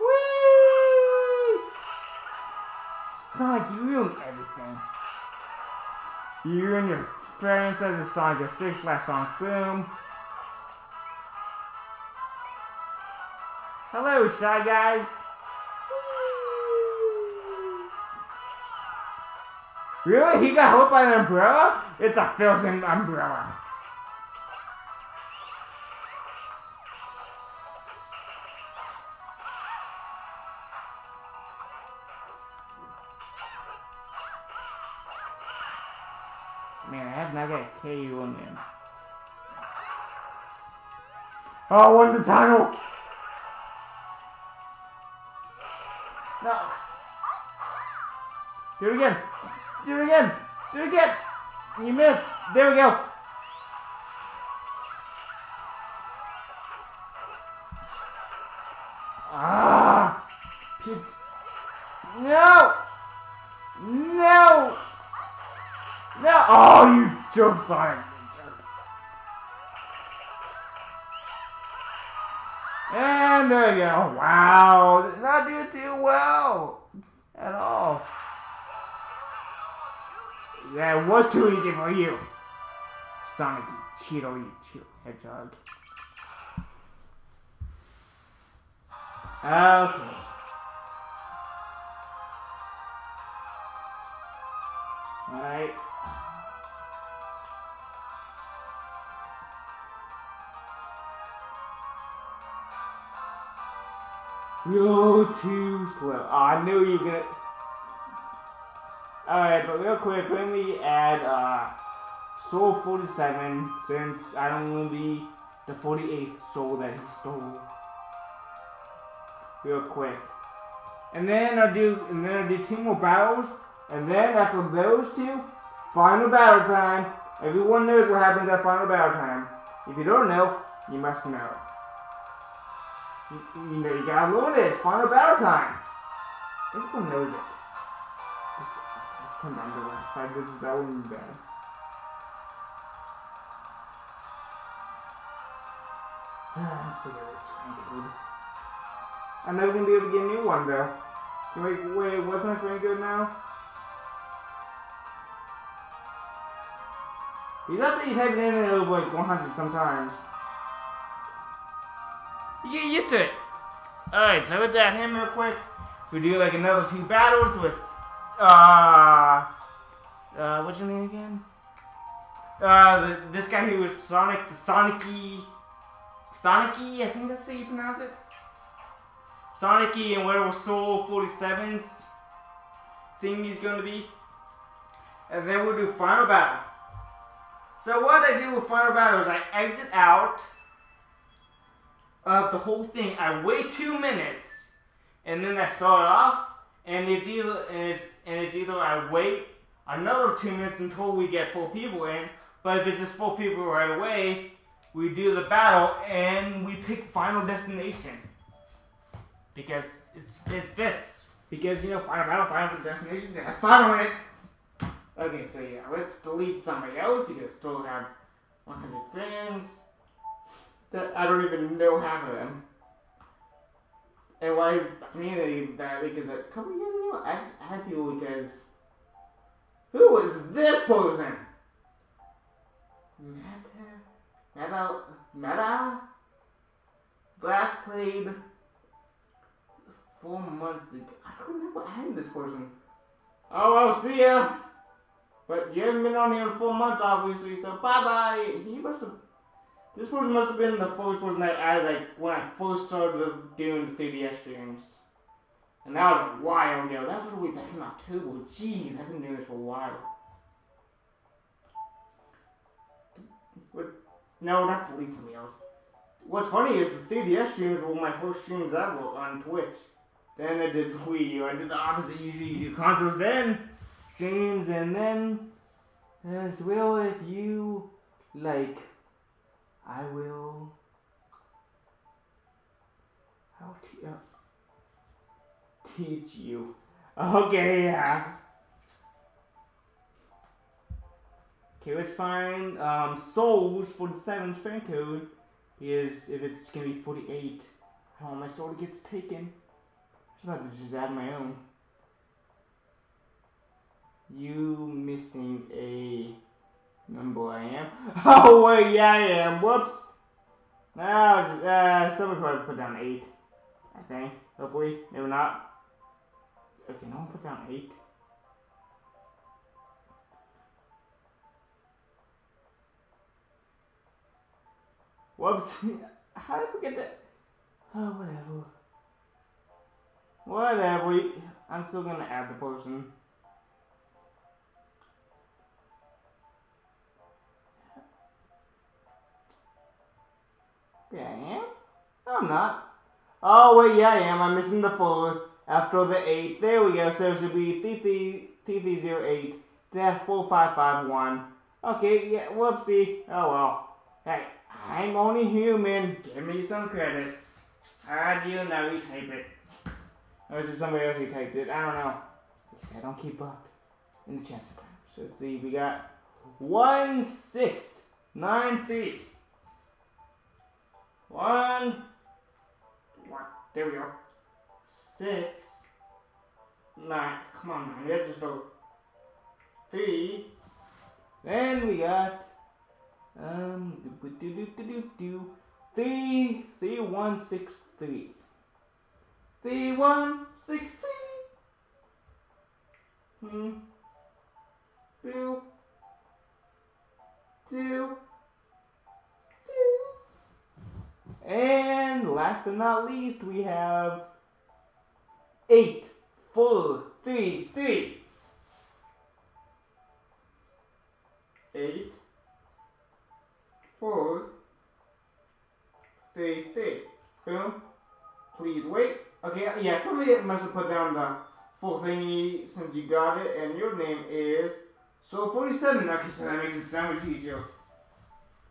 Whee! Sonic, you ruined everything. You and your friends as a Sonic 6 slash Sonic Boom. Hello, Shy Guys. Really? He got hit by an umbrella? It's a frozen umbrella. Man, I have not got a KU on them. Oh, won the title! No. Do it again. Do it again. Do it again. You missed. There we go. Ah! No! No! No! Oh, you jerk on was too easy for you. Sonic, you Cheeto, you Cheeto Hedgehog. Okay. Alright. You're too slow. Oh, I knew you were gonna... Alright, but real quick, let me add, uh, Soul 47, since I don't want to be the 48th soul that he stole. Real quick. And then I'll do, and then I'll do two more battles, and then after those two, final battle time. Everyone knows what happens at final battle time. If you don't know, you must know. You, you know, you gotta learn. It's final battle time. Everyone knows it. Bad. Ah. I'm never gonna be able to get a new one though. Wait, wait, what's my friend code now? He's up there, he's typing in it over like 100 sometimes. You get used to it. Alright, so let's add him real quick. We do like another two battles with, uh, uh, what's your name again? Uh, the, this guy who was Sonic, the Sonicy, Sonicy, I think that's how you pronounce it. Sonicy and whatever Soul 47's thing he's gonna be. And then we'll do Final Battle. So what I do with Final Battle is I exit out of the whole thing. I wait two minutes, and then I start off, and it's either and it's and it's either I wait another two minutes until we get full people in. But if it's just full people right away, we do the battle and we pick Final Destination because it's it fits. Because you know Final Battle, Final Destination, it has final in it. Okay, so yeah, let's delete somebody else because I still have 100 friends that I don't even know half of them. And why I mean that because a couple years ago I just had people because who is this person? Meta Meta Meta last played four months ago. I don't remember adding this person. Oh, I'll see ya. But you haven't been on here in four months, obviously, so bye-bye. He must have... This person must have been the first person that I, like, when I first started doing the 3DS streams. And that was a while ago. That was way back in October. Jeez, I've been doing this for a while. But, no, not delete something else. What's funny is the 3DS streams were my first streams ever on Twitch. Then I did Wii U. I did the opposite. Usually you do consoles, then streams, and then as well if you like, I will. To uh, teach you? Okay, yeah. Okay, let's find um, souls for the seventh fan code is if it's gonna be 48. I want my soul gets taken. I'm about to just add my own. You missing a number I am? Oh wait, yeah I am. Whoops. Now, uh, somebody probably put down 8. I think. Hopefully. Maybe not. Okay, no one put down 8. Whoops. How did I forget that? Oh, whatever. Whatever. I'm still gonna add the person. Yeah, I am? No, I'm not. Oh, wait, yeah, I am. I'm missing the four. after the 8. There we go. So it should be T308 4551. Okay, yeah, whoopsie. Oh well. Hey, I'm only human. Give me some credit. Ah, you know you type it. Or is it somebody else who typed it? I don't know. Because I don't keep up in the sometimes. So let's see, we got one six nine three. One one. There we go. Six nine. Come on, man. You just go three. Then we got um do do do do do do three three one six three. Three one six three. Hmm. Two. Two. And last but not least, we have eight, four, three, three. Eight, four, three, three. Boom. Please wait. Okay, yeah, somebody must have put down the full thingy since you got it, and your name is so 47. Okay, so that makes it sound much easier.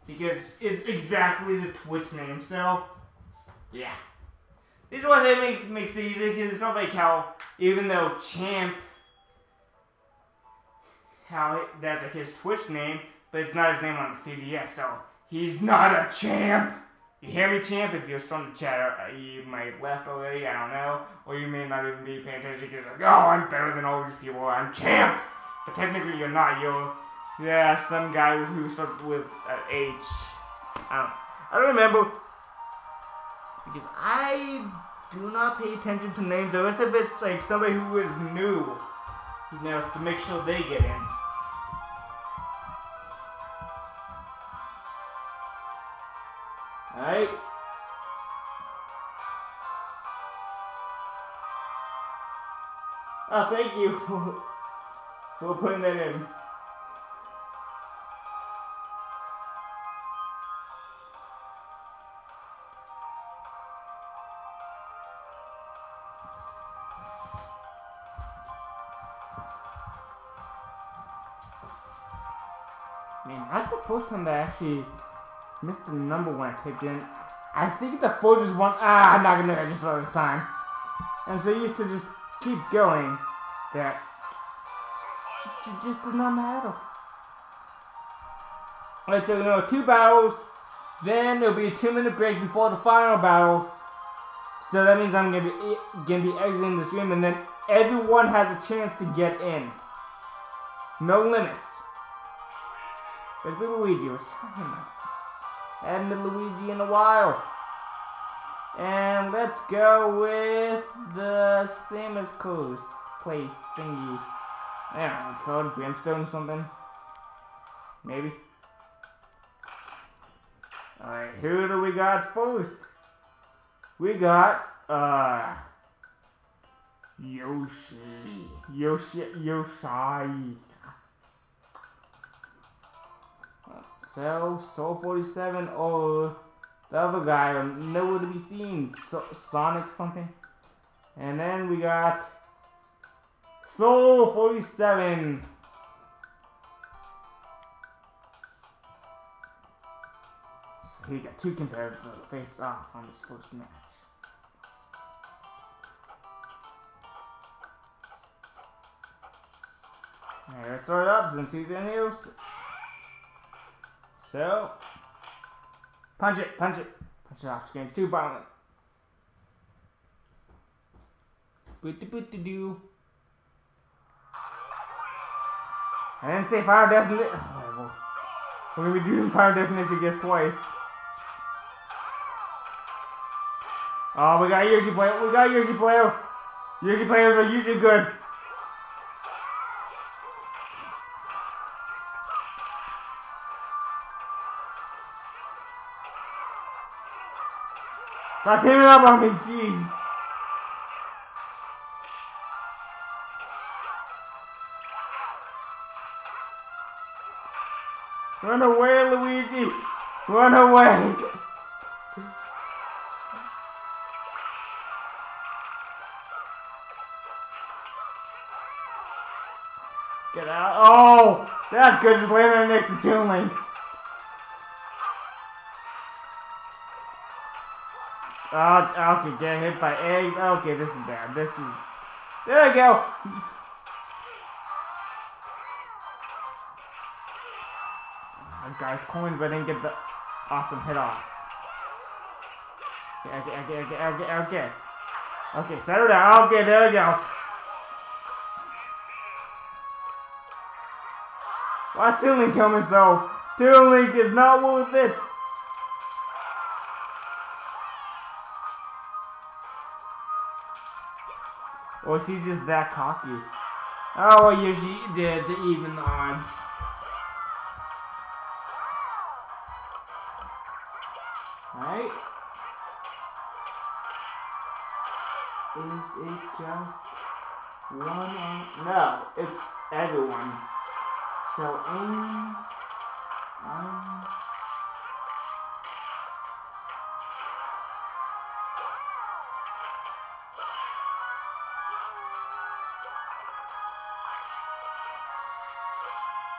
Because it's exactly the Twitch name, so yeah. This is what it make, makes it easy because it's not like how, even though Champ, how it, that's like his Twitch name, but it's not his name on the 3DS, so he's not a champ. You hear me, champ? If you're still in the chat, uh, you might have left already, I don't know. Or you may not even be paying attention because like, oh, I'm better than all these people, I'm champ! But technically you're not, you're, yeah, some guy who starts with an H. I don't, I don't remember, because I do not pay attention to names unless if it's like somebody who is new, you know, to make sure they get in. Alright. Oh, thank you for, for putting that in. First time that I actually missed the number when I typed in. I think the four just one. Ah, I'm not gonna do that register this time. I'm so used to just keep going that it just does not matter. Alright, so we know two battles. Then there'll be a two minute break before the final battle. So that means I'm gonna be gonna be exiting the stream, and then everyone has a chance to get in. No limits. There's Luigi. What's talking about? Haven't been Luigi in a while. And let's go with the same as Coast place thingy. I don't know, it's called Brimstone something. Maybe. Alright, who do we got first? We got, uh, Yoshi. Yoshi, Yoshi. So, Soul 47 or the other guy are nowhere to be seen. So, Sonic something. And then we got Soul 47. So we got two competitors face off on this first match. Alright, let's start up since he's in here. So, punch it, punch it. Punch it off screen. It's too violent. Boot de boot de doo. I didn't say fire definition. Oh, we're gonna be doing fire definition against twice. Oh, we got Yoshi player. We got Yoshi player. Yoshi players are usually good. Now give up on me, jeez. Run away, Luigi! Run away! Get out. Oh! That's good. Just landed next to Toon Link. Oh, okay, get hit by eggs. Okay, this is bad. This is. There we go. Oh, guys, coins, but I didn't get the awesome hit off. Okay, okay, okay, okay, okay, okay. Okay, settle down. Okay, there we go. Why Why's Toon Link coming so? Toon Link is not worth it. Is he just that cocky? Oh, well, she did the even odds. Right? Is it just one on? No, it's everyone. So aim. Um,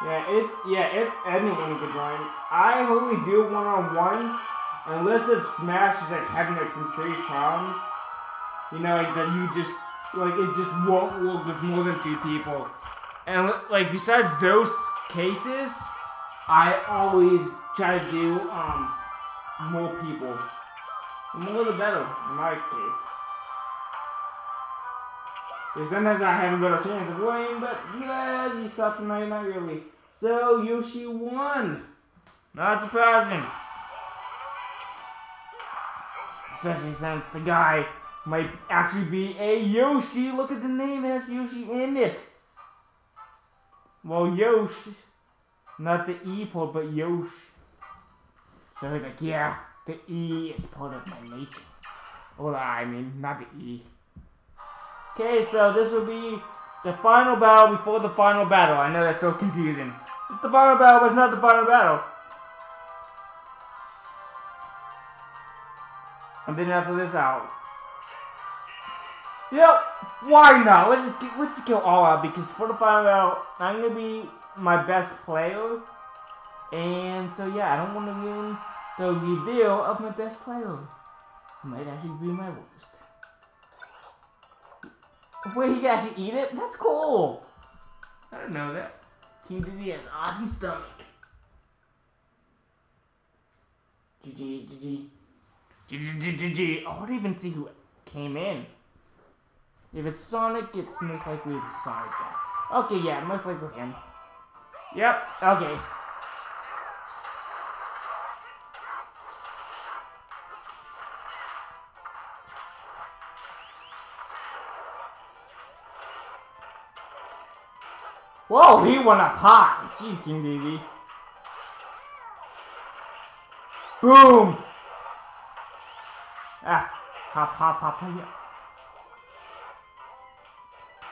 Yeah, it's yeah, it's anyone can join. I only do one on ones unless if Smash is like having like some serious problems. You know, like that you just like it just won't work with more than two people. And like besides those cases, I always try to do um more people. The more the better in my case. Because sometimes I have a better chance of winning, but yeah, you suck tonight, not really. So Yoshi won. Not surprising. Especially since the guy might actually be a Yoshi. Look at the name, it has Yoshi in it. Well, Yoshi. Not the E part, but Yoshi. So he's like, yeah, the E is part of my nature. Well, I mean, not the E. Okay, so this will be the final battle before the final battle. I know that's so confusing. It's the final battle, but it's not the final battle. And then after this out. Yep, why not? Let's just get, let's go all out because for the final battle, I'm gonna be my best player. And so yeah, I don't want to ruin the reveal of my best player. It might actually be my worst. Wait, he can actually eat it? That's cool. I didn't know that. Diddy has awesome stomach. GG, GG. GG, GG. Oh, I didn't even see who came in. If it's Sonic, it's most likely it's Sonic. Okay, yeah, most likely him. Yep, okay. Whoa, he won a pot. Jeez, King Dedede. Boom! Ah, pop, pop, pop, pop, yeah.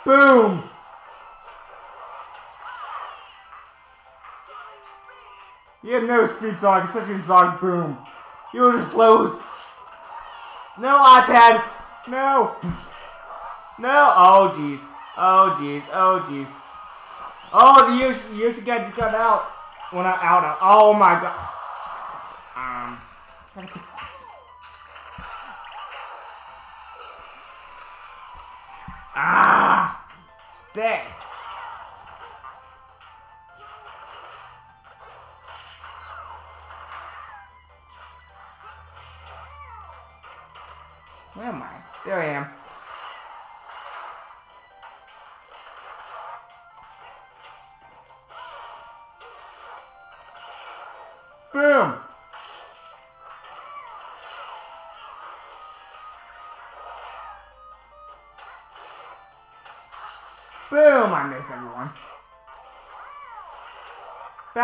Boom! You had no speed Zog, especially Zog Boom. You were just slow. No iPad! No! No! Oh jeez. Oh jeez. Oh jeez. Oh, the Yoshi, Yoshi guy just got out. When I out. out. Oh my god. Um. Ah, stay.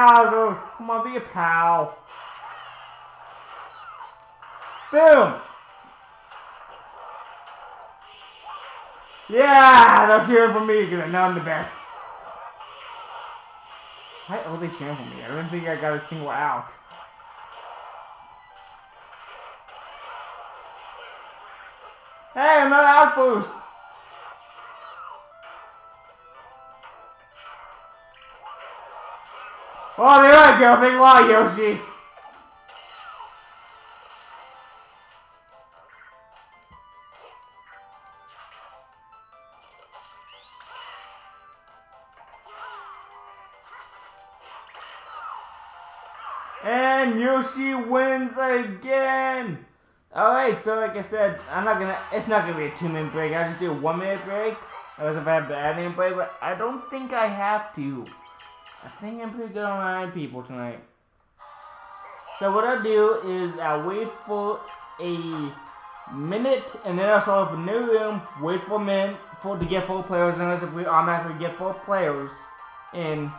Come on, be a pal. Boom! Yeah, they're cheering for me because I know I'm the best. Why are they cheering for me? I don't think I got a single out. Hey, I'm not outpost! Oh, there I go. A lot, Yoshi. And Yoshi wins again! Oh, Alright, so like I said, I'm not gonna, it's not gonna be a two minute break. I'll just do a one minute break. I have to add any break, but I don't think I have to. I think I'm pretty good on nine people tonight. So what I'll do is I'll wait for a minute and then I'll start up a new room, wait for a minute for to get four players, unless if we automatically get four players in.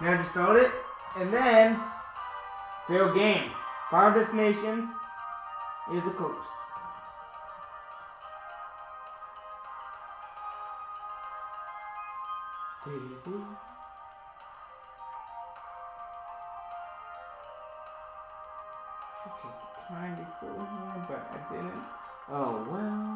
Then I just start it, and then Fail game. Final destination is the coast. Trying but I didn't. Oh well.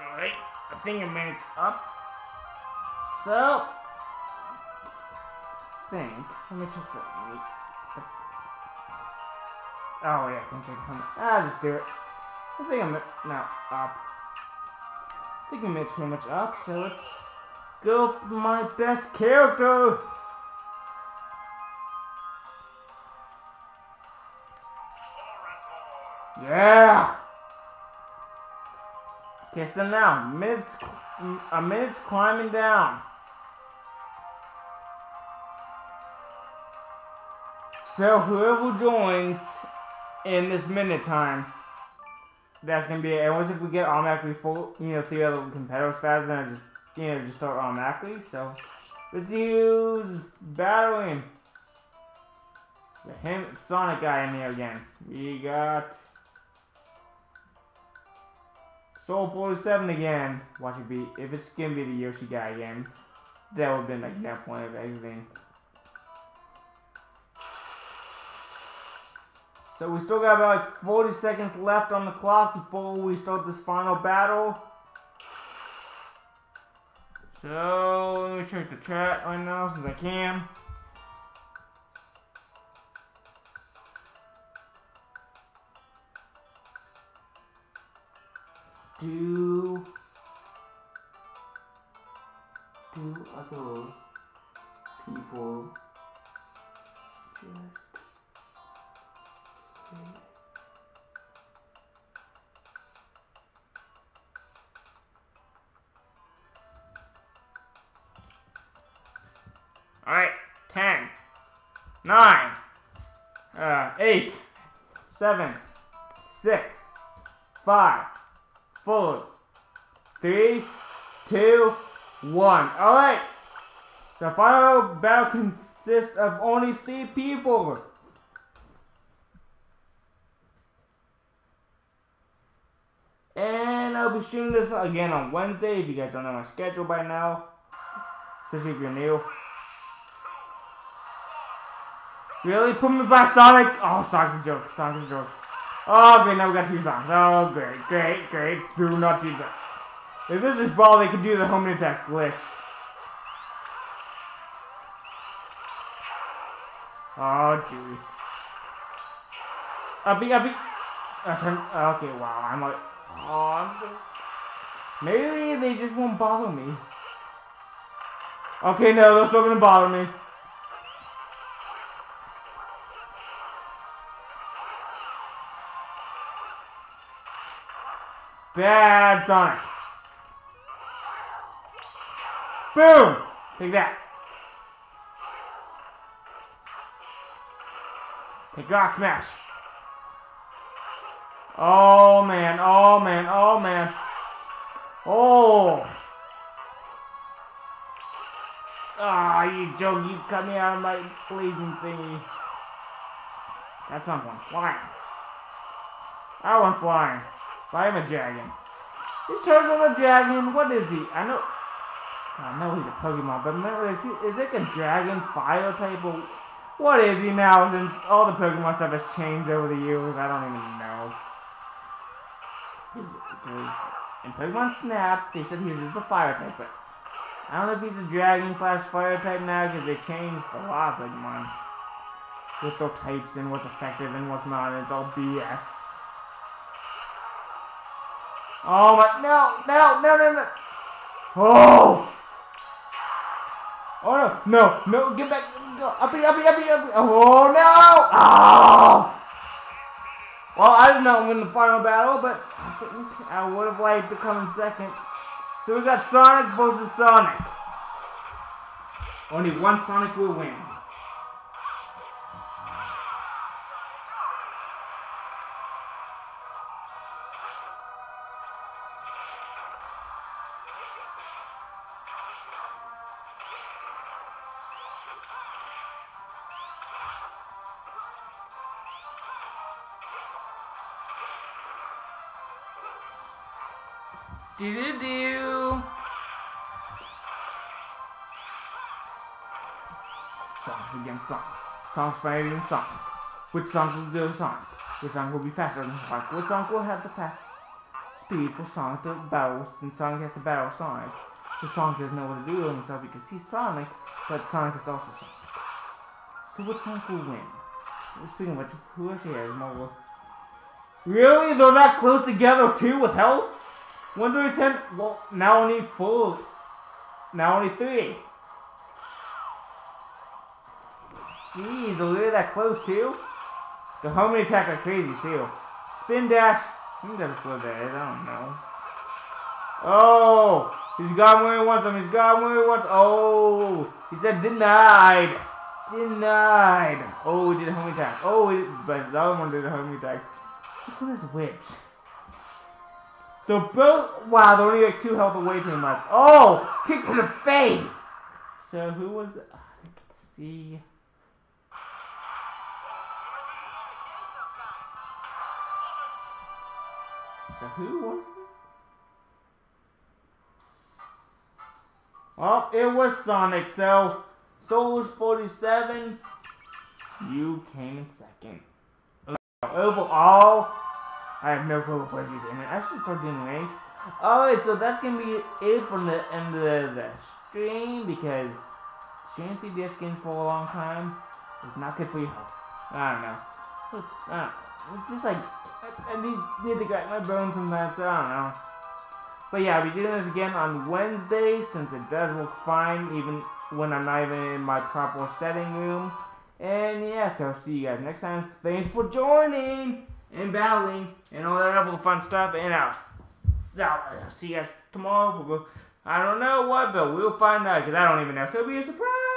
Alright, I think a minute's up. So, think, let me check that. Oh yeah, I can check how. Ah, just do it. I think I'm now up. I think I made pretty much up, so let's go for my best character. Yeah! Okay, so now, mid's, a Mid's climbing down. So whoever joins in this minute time, that's gonna be it. And once if we get automatically full, you know, three other competitors fast, then I just, you know, just start automatically. So let's use battling. The him Sonic guy in here again. We got Soul 47 again. Watch it be. If it's gonna be the Yoshi guy again, that would have been like that point of exiting. So we still got about 40 seconds left on the clock before we start this final battle. So let me check the chat right now since I can. Do do other people just Alright, 10, 9, uh, 8, 7, 6, 5, 4, 3, 2, 1. Alright, the final battle consists of only 3 people. And I'll be shooting this again on Wednesday if you guys don't know my schedule by now. Especially if you're new. Really? Put me by Sonic? Oh, Sonic's a joke. Sonic's a joke. Oh, okay, now we got two songs. Oh, great, great, great. Do not do that. If this is ball, they could do the home attack glitch. Oh, jeez. Uppy, uppy. Okay, wow, I'm like... Oh, maybe they just won't bother me. Okay, no, they're still gonna bother me. Bad Sonic. Boom! Take that. Take Rock Smash. Oh man, oh man, oh man. Oh. Ah, oh, you joke, you cut me out of my blazing thingy. That's not one flying. That want flying. I am a dragon. Turns on a dragon. What is he? I know. I know he's a Pokemon, but is, he, is it a dragon fire type or what is he now since all the Pokemon stuff has changed over the years? I don't even know. In Pokemon Snap, they said he was a fire type, but I don't know if he's a dragon slash fire type now because they changed a lot of Pokemon. With their types and what's effective and what's not, and it's all BS. Oh my, no, no, no, no, no. Oh! Oh no, no, no, get back, go, uppy, uppy, uppy, uppy. Oh no! Oh! Well, I did not win the final battle, but I would have liked to come in second. So we got Sonic versus Sonic. Only one Sonic will win. Do do do. Songs against Sonic. Songs fighting Sonic. Which song will do Sonic? Which song will be faster than Sonic? Which song will have the fast speed for Sonic to battle since Sonic has to battle Sonic? The Sonic doesn't know what to do with himself because he's Sonic, but Sonic is also Sonic. So which Sonic will win? Speaking of which, who actually has more? Really? They're that close together too with health? One through ten. Well, now only four. Now only three. Jeez, they're that close too. The homing attack are crazy too. Spin dash. I think that's what that is. I don't know. Oh, he's got where he wants him. He's got where he wants. Oh, he said denied. Denied. Oh, he did a homing attack. Oh, did, but the other one did a homing attack. Which one is which? They're both. Wow, they're only like two health away from us. Oh, kick to the face. So who was? Uh, see. So who was? Oh, it was Sonic. So Souls 47. You came in second. Overall. I have no clue what you doing. I should start doing ranks. Alright, so that's gonna be it from the end of the stream because streaming CBS games for a long time is not good for your health. I don't know. It's, it's just like I, I need, need to get my bones from that, so I don't know. But yeah, I'll be doing this again on Wednesday since it does work fine even when I'm not even in my proper setting room. And yeah, so see you guys next time. Thanks for joining! And battling and all that other fun stuff. And I'll, I'll see you guys tomorrow I don't know what, but we'll find out because I don't even know. So it'll be a surprise.